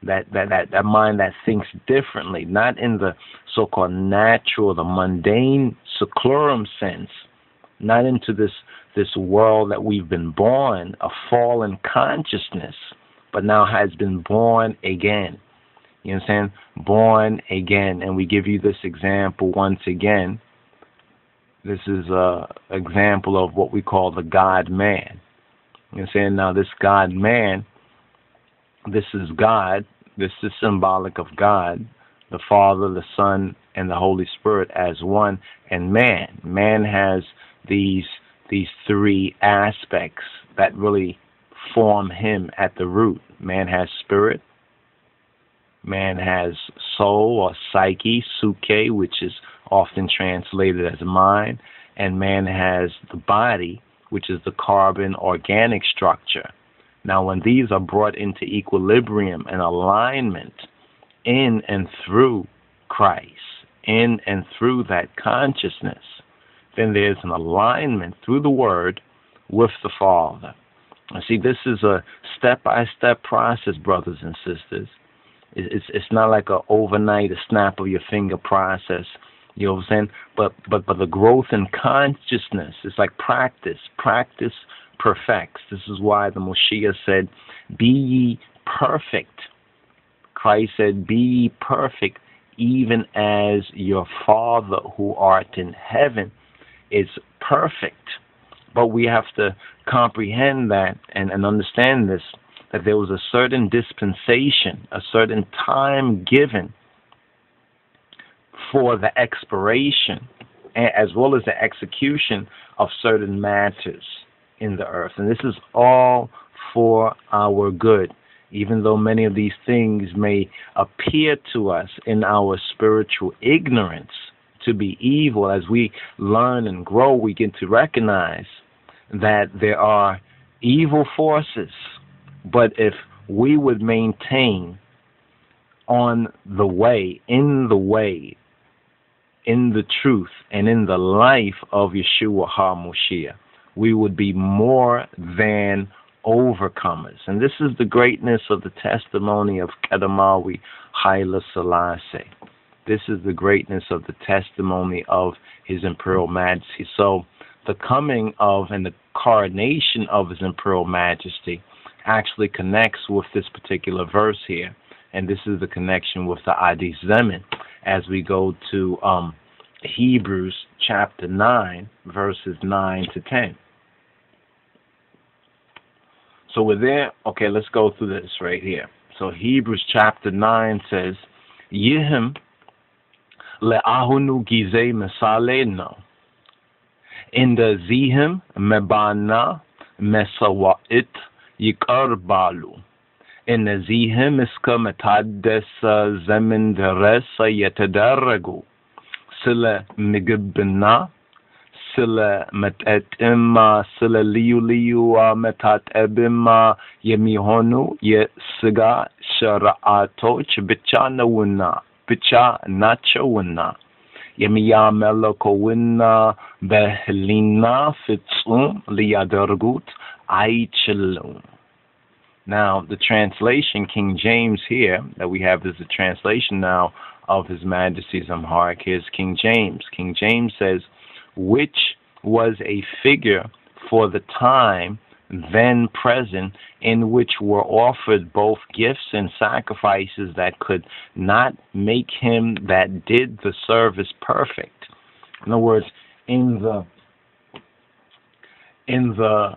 that that that, that mind that thinks differently, not in the so called natural, the mundane seclorum sense, not into this this world that we've been born, a fallen consciousness, but now has been born again. You saying? Born again. And we give you this example once again. This is a example of what we call the God man. You saying? Now this God man, this is God. This is symbolic of God, the Father, the Son, and the Holy Spirit as one, and man. Man has these these three aspects that really form him at the root. Man has spirit, Man has soul or psyche, suke, which is often translated as mind, and man has the body, which is the carbon organic structure. Now, when these are brought into equilibrium and alignment in and through Christ, in and through that consciousness, then there's an alignment through the Word with the Father. See, this is a step by step process, brothers and sisters. It's it's not like a overnight, a snap of your finger process. You know what I'm saying? But but but the growth in consciousness is like practice. Practice perfects. This is why the Moshiach said, "Be ye perfect." Christ said, Be perfect, even as your Father who art in heaven is perfect. But we have to comprehend that and, and understand this that there was a certain dispensation, a certain time given for the expiration as well as the execution of certain matters in the earth. And this is all for our good. Even though many of these things may appear to us in our spiritual ignorance to be evil, as we learn and grow, we get to recognize that there are evil forces. But if we would maintain on the way, in the way, in the truth, and in the life of Yeshua HaMoshiach, we would be more than overcomers. And this is the greatness of the testimony of Kedamawi Haile Selassie. This is the greatness of the testimony of His Imperial Majesty. So, the coming of and the coronation of His Imperial Majesty actually connects with this particular verse here. And this is the connection with the Adi Zemin as we go to um, Hebrews chapter 9, verses 9 to 10. So we're there. Okay, let's go through this right here. So Hebrews chapter 9 says, Yihim le'ahunu gize mesaleno. Inda zihim mebana mesawa'it yikarbalu. Inda zihim iska metaddesa zemin deresa yetedaragu. Sila migibna ስለ መጠጥማ ስለ ልዩ ልዩ መታጠብማ የሚሆኑ የስጋ ስርዓቶች ብቻ ነውና ብቻ ናቸውና የሚያመልከውና በህሊና ፍጹም ሊያደርጉት አይችሉም። Now, the translation, King James here, that we have is the translation now of His Majesty's Amharic. Here's King James. King James says, which was a figure for the time then present in which were offered both gifts and sacrifices that could not make him that did the service perfect. In other words, in the in the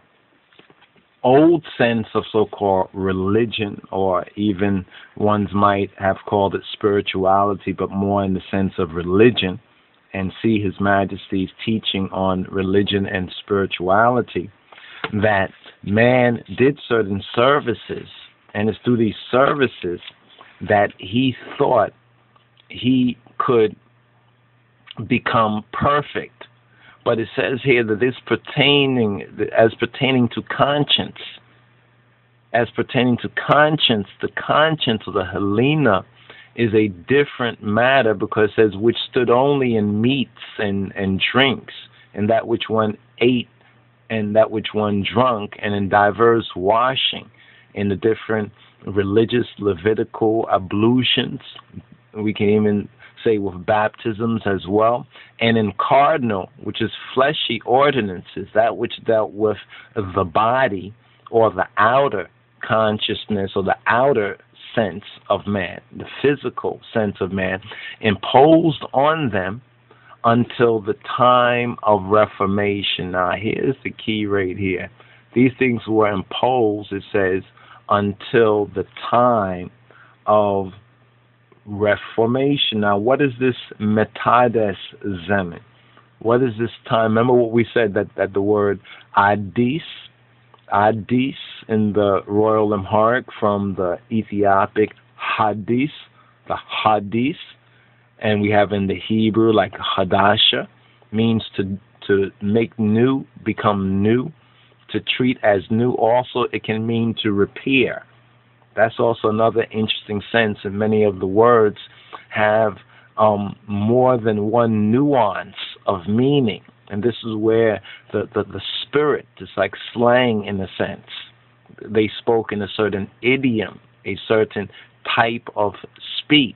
old sense of so-called religion or even ones might have called it spirituality but more in the sense of religion and see His Majesty's teaching on religion and spirituality, that man did certain services, and it's through these services that he thought he could become perfect. But it says here that this pertaining, as pertaining to conscience, as pertaining to conscience, the conscience of the Helena is a different matter because it says which stood only in meats and, and drinks, and that which one ate and that which one drunk, and in diverse washing, in the different religious Levitical ablutions. We can even say with baptisms as well, and in carnal, which is fleshy ordinances, that which dealt with the body or the outer consciousness or the outer sense of man, the physical sense of man, imposed on them until the time of Reformation. Now, here's the key right here. These things were imposed, it says, until the time of Reformation. Now, what is this metades zemin? What is this time? Remember what we said that, that the word adis Adis in the Royal Amharic from the Ethiopic Hadis, the Hadis, and we have in the Hebrew like Hadasha, means to to make new, become new, to treat as new. Also, it can mean to repair. That's also another interesting sense, and many of the words have um, more than one nuance of meaning. And this is where the, the, the spirit is like slang in a sense. They spoke in a certain idiom, a certain type of speech.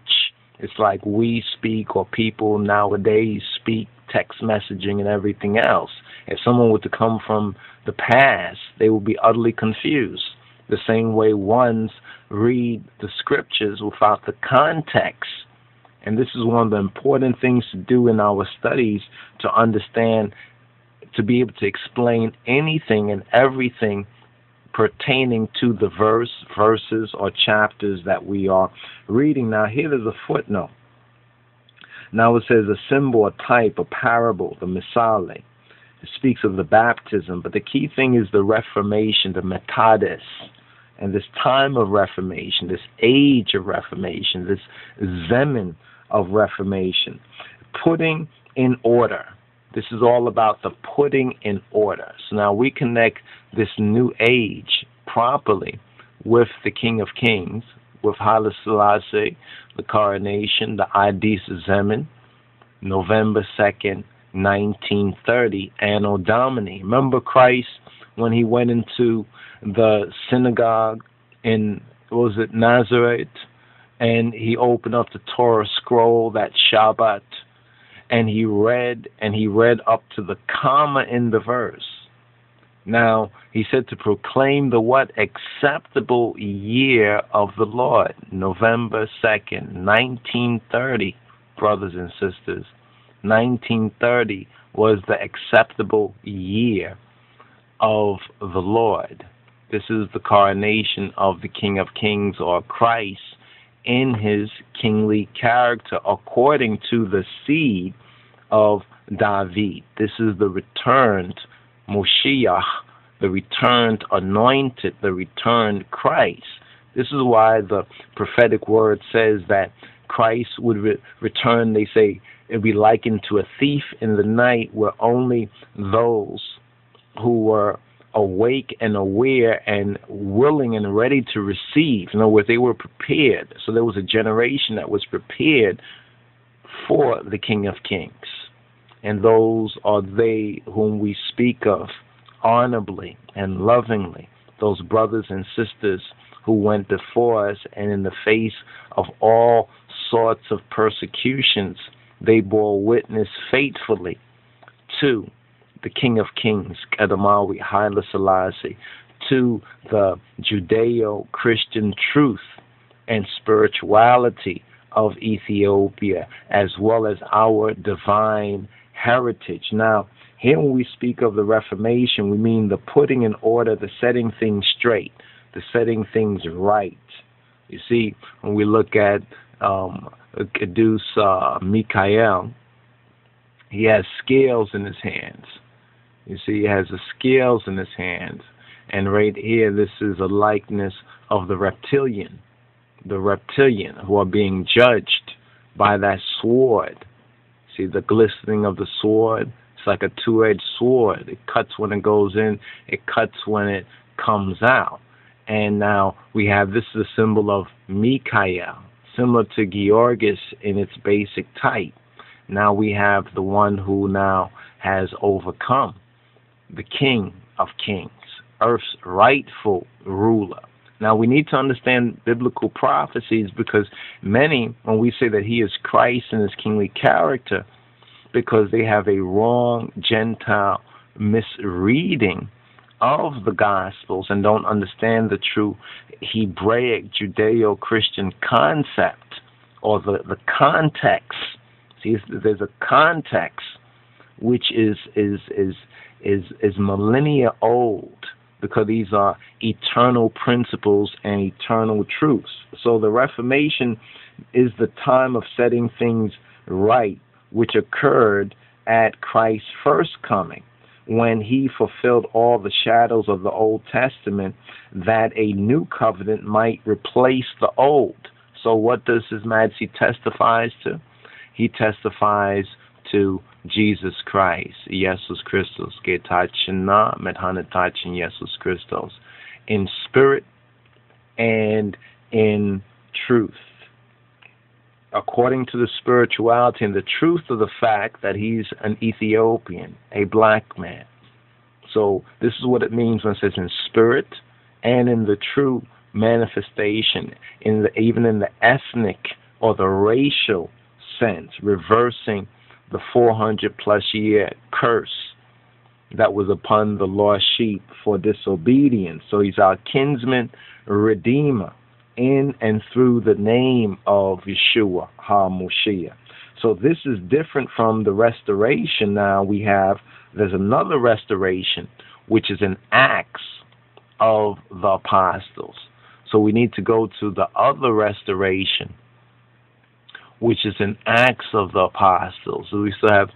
It's like we speak or people nowadays speak text messaging and everything else. If someone were to come from the past, they would be utterly confused. The same way ones read the scriptures without the context. And this is one of the important things to do in our studies to understand, to be able to explain anything and everything pertaining to the verse, verses, or chapters that we are reading. Now, here is a footnote. Now it says a symbol, a type, a parable, the misale. It speaks of the baptism, but the key thing is the Reformation, the metades, and this time of Reformation, this age of Reformation, this zemin of Reformation, putting in order. This is all about the putting in order. So now we connect this new age properly with the King of Kings, with Haile Selassie, the coronation, the Addis Zemen, November 2nd, 1930, Anno Domini. Remember Christ when he went into the synagogue in, was it Nazareth? And he opened up the Torah scroll that Shabbat and he read and he read up to the comma in the verse. Now, he said to proclaim the what? Acceptable year of the Lord, November 2nd, 1930, brothers and sisters. 1930 was the acceptable year of the Lord. This is the coronation of the King of Kings or Christ in his kingly character according to the seed of David. This is the returned Moshiach, the returned anointed, the returned Christ. This is why the prophetic word says that Christ would re- return, they say, it'd be likened to a thief in the night where only those who were awake and aware and willing and ready to receive. In other words, they were prepared. So there was a generation that was prepared for the King of Kings. And those are they whom we speak of honorably and lovingly, those brothers and sisters who went before us and in the face of all sorts of persecutions, they bore witness faithfully to the King of Kings, Kedamawi Haile Selassie, to the Judeo Christian truth and spirituality of Ethiopia, as well as our divine heritage. Now, here when we speak of the Reformation, we mean the putting in order, the setting things straight, the setting things right. You see, when we look at um, Kedus uh, Mikael, he has scales in his hands. You see, he has the scales in his hands. And right here, this is a likeness of the reptilian, the reptilian who are being judged by that sword. See the glistening of the sword? It's like a two edged sword. It cuts when it goes in, it cuts when it comes out. And now we have this is a symbol of Mikael, similar to Georgis in its basic type. Now we have the one who now has overcome, the King of Kings, Earth's rightful ruler. Now we need to understand biblical prophecies because many, when we say that he is Christ in his kingly character, because they have a wrong Gentile misreading of the Gospels and don't understand the true Hebraic Judeo Christian concept or the, the context. See, there's a context which is, is, is, is, is millennia old because these are eternal principles and eternal truths. So the Reformation is the time of setting things right, which occurred at Christ's first coming when he fulfilled all the shadows of the Old Testament that a new covenant might replace the old. So what does His Majesty testifies to? He testifies to Jesus Christ, Jesus Christus, Getachina, Medhanatachin Jesus Christos, in spirit and in truth. According to the spirituality and the truth of the fact that he's an Ethiopian, a black man. So, this is what it means when it says in spirit and in the true manifestation, in the, even in the ethnic or the racial sense, reversing the 400 plus year curse that was upon the lost sheep for disobedience. So he's our kinsman redeemer. in and through the name of Yeshua HaMoshiach. So this is different from the restoration now we have. There's another restoration, which is an acts of the apostles. So we need to go to the other restoration, which is an acts of the apostles. So we still have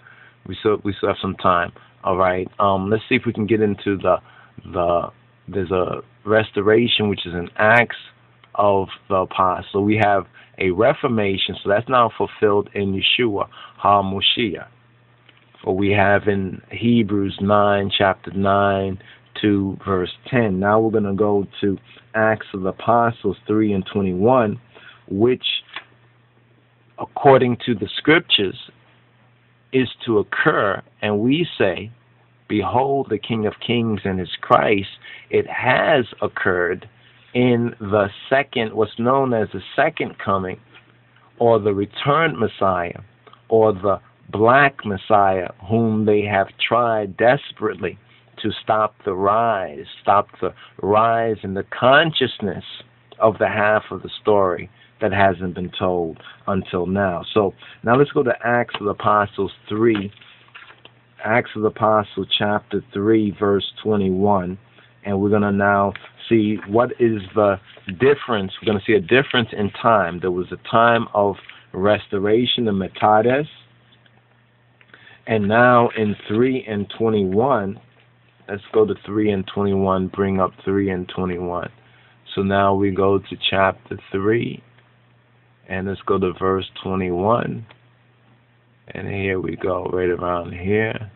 we still we still have some time. All right. Um, let's see if we can get into the the there's a restoration which is an acts of the apostle. We have a reformation, so that's now fulfilled in Yeshua HaMoshiach. For we have in Hebrews 9, chapter 9 to verse 10. Now we're going to go to Acts of the Apostles 3 and 21, which, according to the scriptures, is to occur, and we say, Behold the King of Kings and his Christ. It has occurred in the second, what's known as the second coming, or the returned Messiah, or the black Messiah, whom they have tried desperately to stop the rise, stop the rise in the consciousness of the half of the story that hasn't been told until now. So now let's go to Acts of the Apostles 3, Acts of the Apostles chapter 3, verse 21 and we're going to now see what is the difference. We're going to see a difference in time. There was a time of restoration, the Metades, and now in 3 and 21, let's go to 3 and 21, bring up 3 and 21. So now we go to chapter 3, and let's go to verse 21. And here we go, right around here.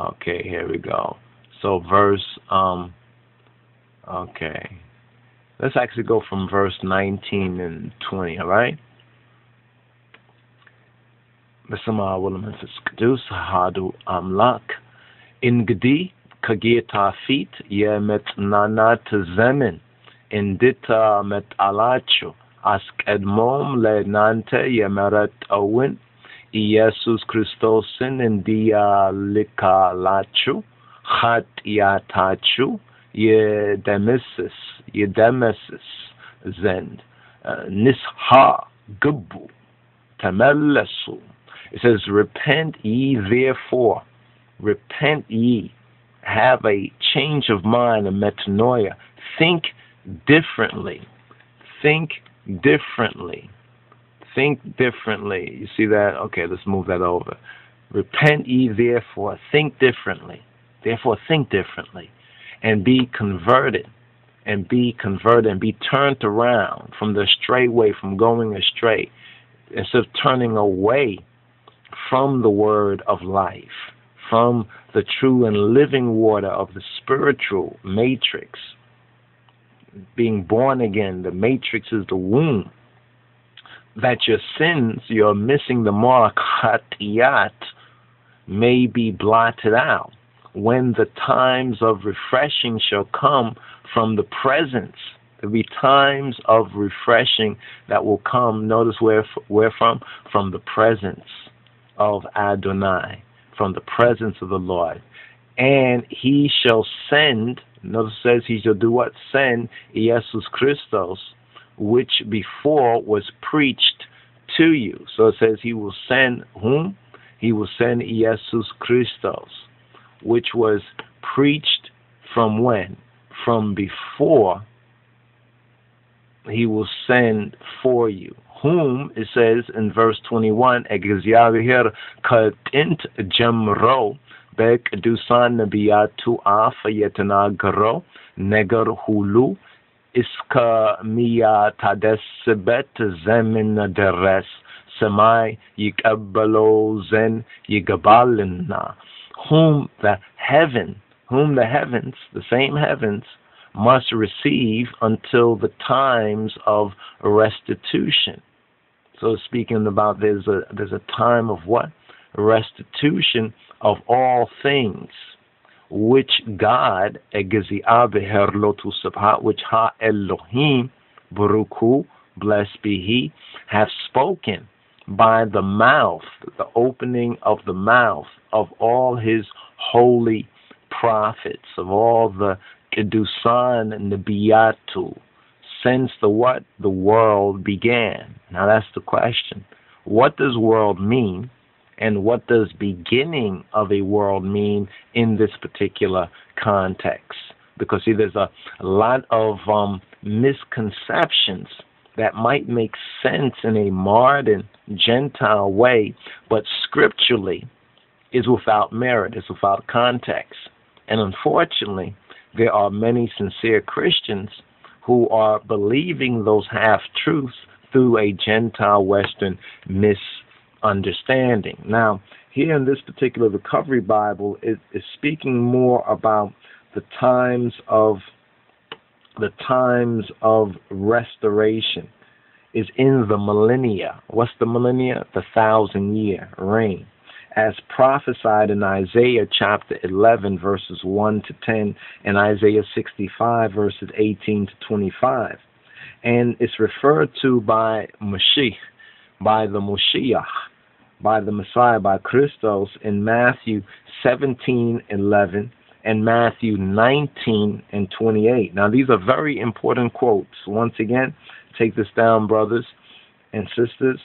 Okay, here we go. So verse, um, okay. Let's actually go from verse 19 and 20, all right? بسماء والمنفس قدوس هادو أملاك إنجدي كجيتا nanat zamin indita met alachu. አስቀድሞም ለእናንተ የመረጠውን ኢየሱስ ክርስቶስን እንዲያልካላችሁ ኃጢአታችሁ የደመስስ የደመስስ ዘንድ ንስሐ ግቡ ተመለሱ it says repent ye therefore repent ye have a change of mind a metanoia think differently think differently. Think differently. You see that? Okay let's move that over. Repent ye therefore think differently. Therefore, think differently and be converted and be converted and be turned around from the straight way, from going astray, instead of turning away from the word of life, from the true and living water of the spiritual matrix. Being born again, the matrix is the womb. That your sins, you're missing the mark, hatiyat, may be blotted out when the times of refreshing shall come from the presence. There'll be times of refreshing that will come. Notice where where from? From the presence of Adonai, from the presence of the Lord. And he shall send, Notice says he shall do what? Send Jesus Christos, which before was preached to you. So it says he will send whom? He will send Jesus Christos, which was preached from when? From before he will send for you. Whom, it says in verse 21, በቅዱሳን ነቢያቱ አፍ የተናገረው ነገር ሁሉ እስከሚያታደስበት ዘመን ድረስ ሰማይ ይቀበለው ዘንድ ይገባልና whom the heaven, whom the heavens, the same heavens, must receive until the times of restitution. So speaking about there's a there's a time of what? Restitution of all things, which God, which Ha Elohim, Baruchu, blessed be He, have spoken by the mouth, the opening of the mouth of all his holy prophets, of all the Kedusan and the Beatu, since the what? The world began. Now that's the question. What does world mean? And what does beginning of a world mean in this particular context? Because see, there's a, lot of um, misconceptions that might make sense in a modern Gentile way, but scripturally is without merit, is without context. And unfortunately, there are many sincere Christians who are believing those half truths through a Gentile Western misunderstanding. Now, here in this particular Recovery Bible, it is speaking more about the times of the times of restoration is in the millennia. What's the millennia? The thousand year reign as prophesied in Isaiah chapter 11, verses 1 to 10, and Isaiah 65, verses 18 to 25. And it's referred to by Mashiach, by the Moshiach, by the Messiah, by Christos in Matthew 17, 11, and Matthew 19 and 28. Now, these are very important quotes. Once again, take this down, brothers and sisters.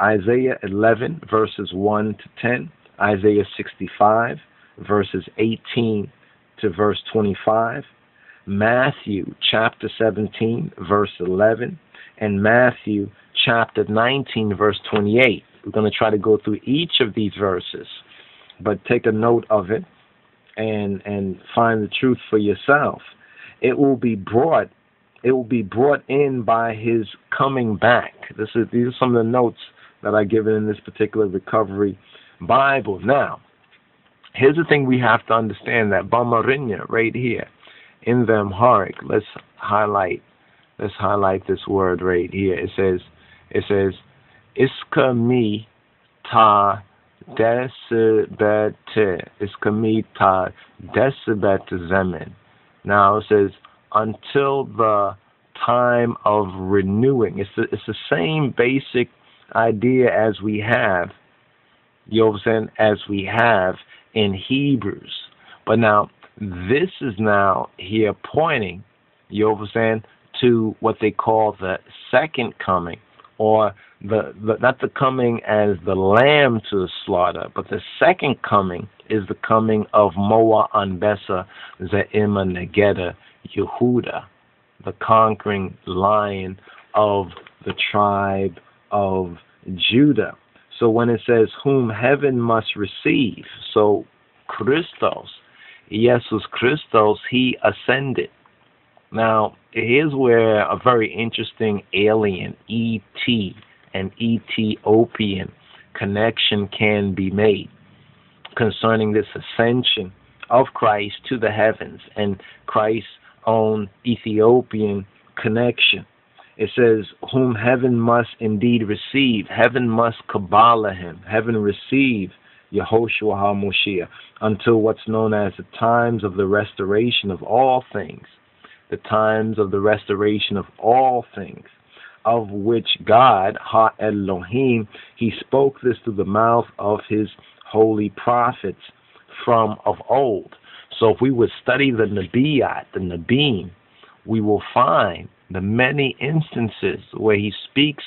Isaiah 11, verses 1 to 10, Isaiah 65, verses 18 to verse 25, Matthew chapter 17, verse 11, and Matthew chapter 19, verse 28. We're going to try to go through each of these verses, but take a note of it and and find the truth for yourself. It will be brought it will be brought in by his coming back. This is these are some of the notes that I given in this particular recovery Bible. Now, here's the thing we have to understand that Bamarinya right here in the Amharic, let's highlight let's highlight this word right here. It says it says Iska mi ta desibete Iska mi ta desibete zemen. Now it says until the time of renewing. It's the, it's the same basic idea as we have, you know as we have in Hebrews. But now, this is now here pointing, you know saying, to what they call the second coming, or the, the not the coming as the lamb to the slaughter, but the second coming is the coming of Moa Anbesa Ze'ima Negeda Yehuda, the conquering lion of the tribe of Judah. So when it says, whom heaven must receive, so Christos, Jesus Christos, he ascended. Now, here's where a very interesting alien, E.T., and Ethiopian connection can be made concerning this ascension of Christ to the heavens and Christ's own Ethiopian connection. It says, Whom heaven must indeed receive. Heaven must Kabbalah him. Heaven receive Yehoshua HaMoshiach until what's known as the times of the restoration of all things. The times of the restoration of all things, of which God, Ha Elohim, He spoke this through the mouth of His holy prophets from of old. So if we would study the Nabiyat, the Nabim, we will find the many instances where he speaks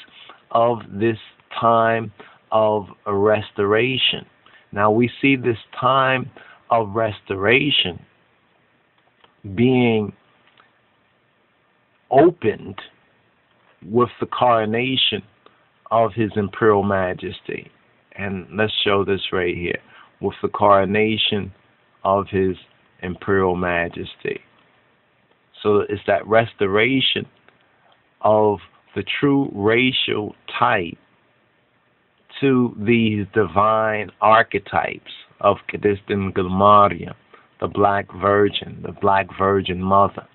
of this time of restoration. Now we see this time of restoration being opened with the coronation of His Imperial Majesty. And let's show this right here with the coronation of His Imperial Majesty. So it's that restoration of the true racial type to these divine archetypes of Kadistan Gilmaria, the Black Virgin, the Black Virgin Mother,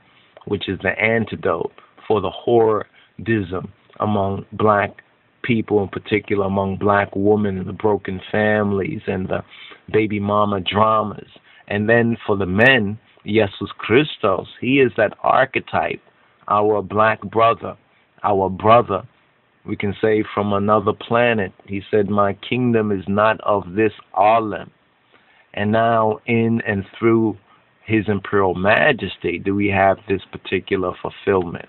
which is the antidote for the horrorism among black people, in particular among black women and the broken families and the baby mama dramas. And then for the men, Jesus Christos. He is that archetype, our black brother, our brother, we can say from another planet. He said, My kingdom is not of this Alim. And now, in and through His Imperial Majesty, do we have this particular fulfillment.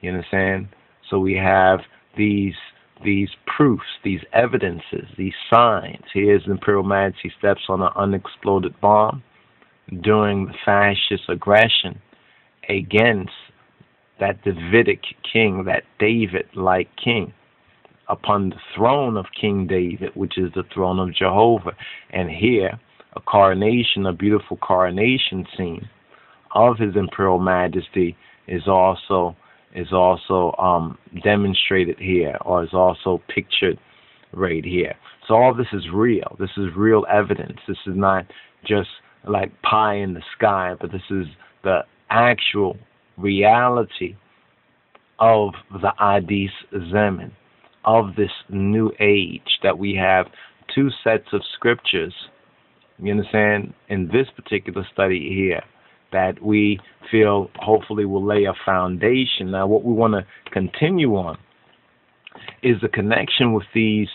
You understand? So we have these these proofs, these evidences, these signs. Here's Imperial Majesty steps on an unexploded bomb during the fascist aggression against that Davidic king, that David like king, upon the throne of King David, which is the throne of Jehovah. And here, a coronation, a beautiful coronation scene of His Imperial Majesty is also is also um, demonstrated here, or is also pictured right here. So all this is real. This is real evidence. This is not just like pie in the sky, but this is the actual reality of the Addis Zemen, of this new age that we have two sets of scriptures, you understand, in this particular study here, that we feel hopefully will lay a foundation. Now, what we want to continue on is the connection with these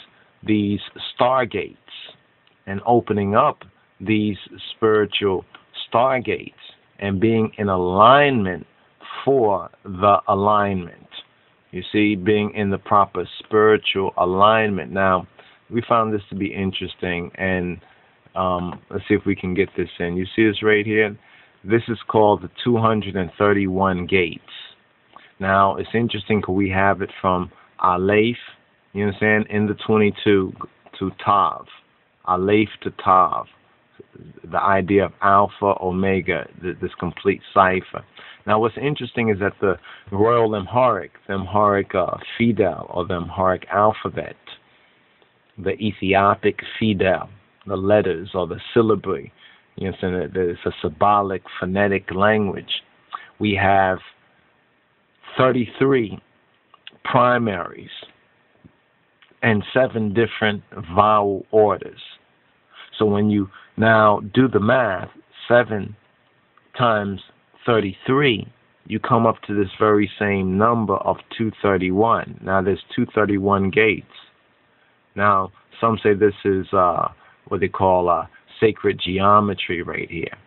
these stargates and opening up these spiritual stargates and being in alignment for the alignment. You see, being in the proper spiritual alignment. Now, we found this to be interesting, and um, let's see if we can get this in. You see this right here? This is called the 231 gates. Now, it's interesting because we have it from Aleph, you know what I'm saying, in the 22 to Tav. Aleph to Tav the idea of alpha, omega, this complete cipher. Now, what's interesting is that the Royal Amharic, the Amharic uh, Fidel, or the Amharic alphabet, the Ethiopic Fidel, the letters or the syllabary, you know, it's a symbolic phonetic language. We have 33 primaries and seven different vowel orders. So when you now do the math, 7 times 33, you come up to this very same number of 231. Now there's 231 gates. Now some say this is uh, what they call uh, sacred geometry right here.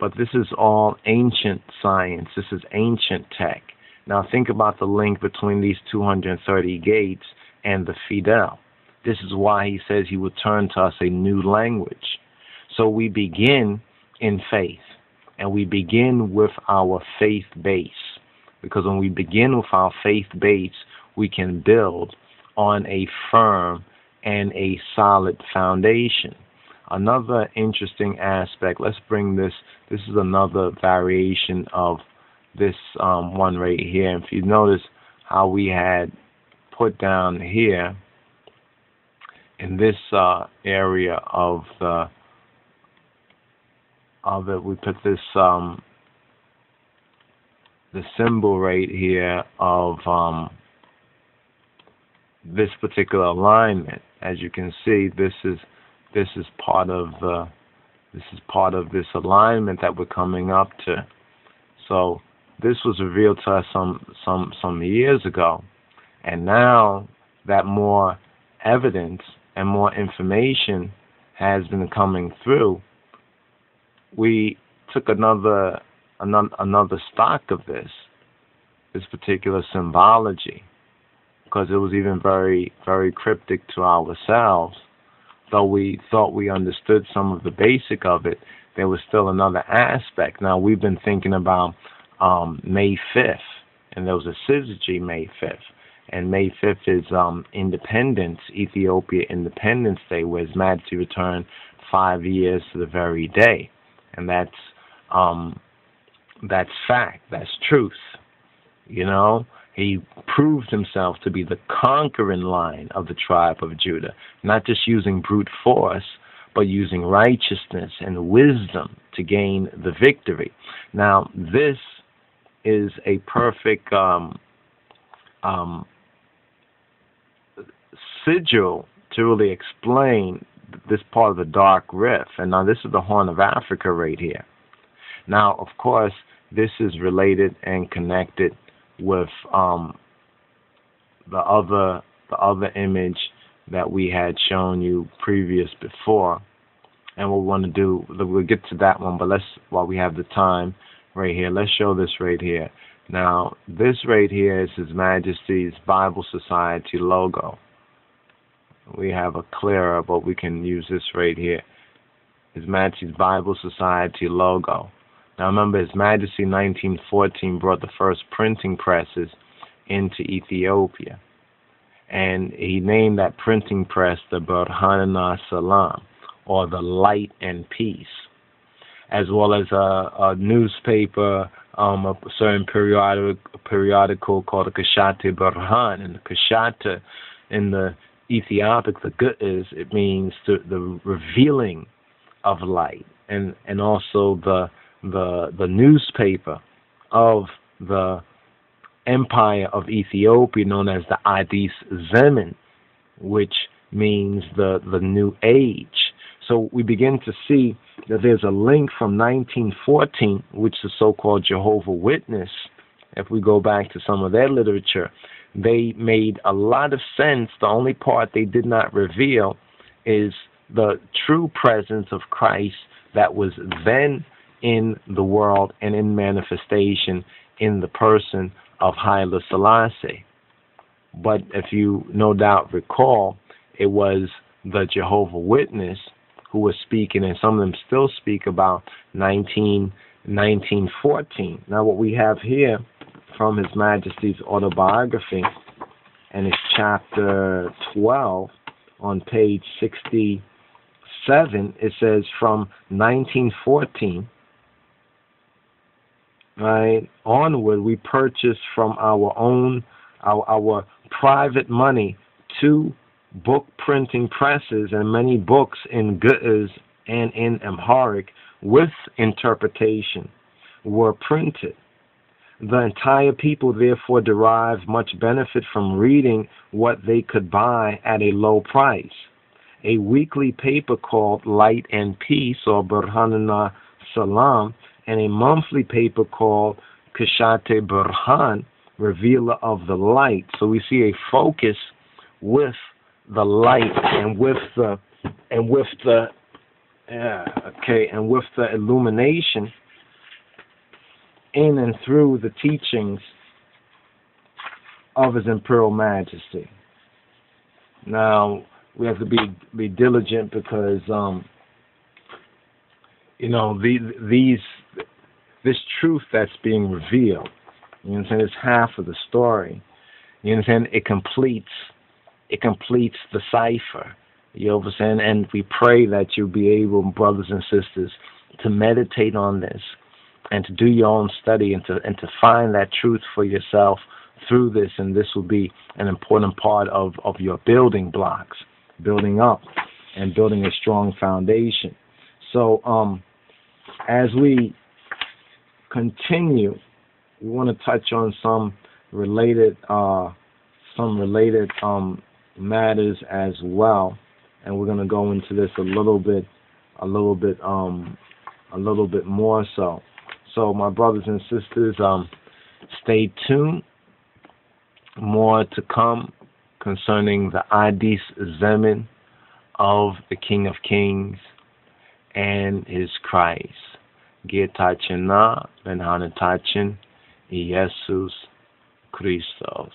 But this is all ancient science. This is ancient tech. Now think about the link between these 230 gates and the Fidel. This is why he says he will turn to us a new language. So we begin in faith, and we begin with our faith base. Because when we begin with our faith base, we can build on a firm and a solid foundation. Another interesting aspect, let's bring this, this is another variation of this um, one right here. If you notice how we had put down here, in this uh, area of the of it, we put this um, the symbol right here of um, this particular alignment. As you can see, this is this is part of the this is part of this alignment that we're coming up to. So this was revealed to us some some some years ago, and now that more evidence and more information has been coming through, we took another another, another stock of this this particular symbology because it was even very very cryptic to ourselves. Though we thought we understood some of the basic of it there was still another aspect. Now we've been thinking about um, May 5th and there was a syzygy May 5th and May 5th is um, Independence, Ethiopia Independence Day, where His Majesty returned five years to the very day, and that's um, that's fact, that's truth. You know, he proved himself to be the conquering line of the tribe of Judah, not just using brute force, but using righteousness and wisdom to gain the victory. Now, this is a perfect um, um, sigil to really explain this part of the dark rift. And now this is the Horn of Africa right here. Now, of course, this is related and connected with um, the other the other image that we had shown you previous before. And what we want to do, we'll get to that one, but let's while we have the time right here, let's show this right here. Now, this right here is His Majesty's Bible Society logo. We have a clearer, but we can use this right here. His Majesty's Bible Society logo. Now remember, His Majesty 1914 brought the first printing presses into Ethiopia. And he named that printing press the Burhanana Salam, or the Light and Peace, as well as a, a newspaper, um, a certain periodic, periodical called the Kashate Burhan. And the Kashata in the Ethiopic, the good is, it means the, the revealing of light. And, and also the the the newspaper of the empire of Ethiopia known as the Addis Zemen, which means the, the new age. So we begin to see that there's a link from 1914, which the so-called Jehovah Witness, if we go back to some of their literature, they made a lot of sense. The only part they did not reveal is the true presence of Christ that was then in the world and in manifestation in the person of Haile Selassie. But if you no doubt recall, it was the Jehovah Witness who was speaking, and some of them still speak about 19, 1914. Now, what we have here from His Majesty's autobiography, and it's chapter 12 on page 67, it says from 1914 right, onward, we purchased from our own, our, our private money, two book printing presses and many books in Ge'ez and in Amharic with interpretation were printed. The entire people therefore derived much benefit from reading what they could buy at a low price. A weekly paper called Light and Peace or Burhanana Salam and a monthly paper called Kashate Burhan, Revealer of the Light. So we see a focus with the light and with the and with the yeah, okay, and with the illumination in and through the teachings of His Imperial Majesty. Now we have to be be diligent because um, you know the, these this truth that's being revealed. You understand? It's half of the story. You understand? It completes it completes the cipher. You understand? And we pray that you'll be able, brothers and sisters, to meditate on this and to do your own study and to and to find that truth for yourself through this and this will be an important part of, of your building blocks, building up and building a strong foundation. So um as we continue, we want to touch on some related uh, some related um, matters as well, and we're going to go into this a little bit, a little bit, um, a little bit more so. So, my brothers and sisters, um, stay tuned. More to come concerning the Addis Zemen of the King of Kings and His Christ. Getachena and Hanatachin, Jesus Christos.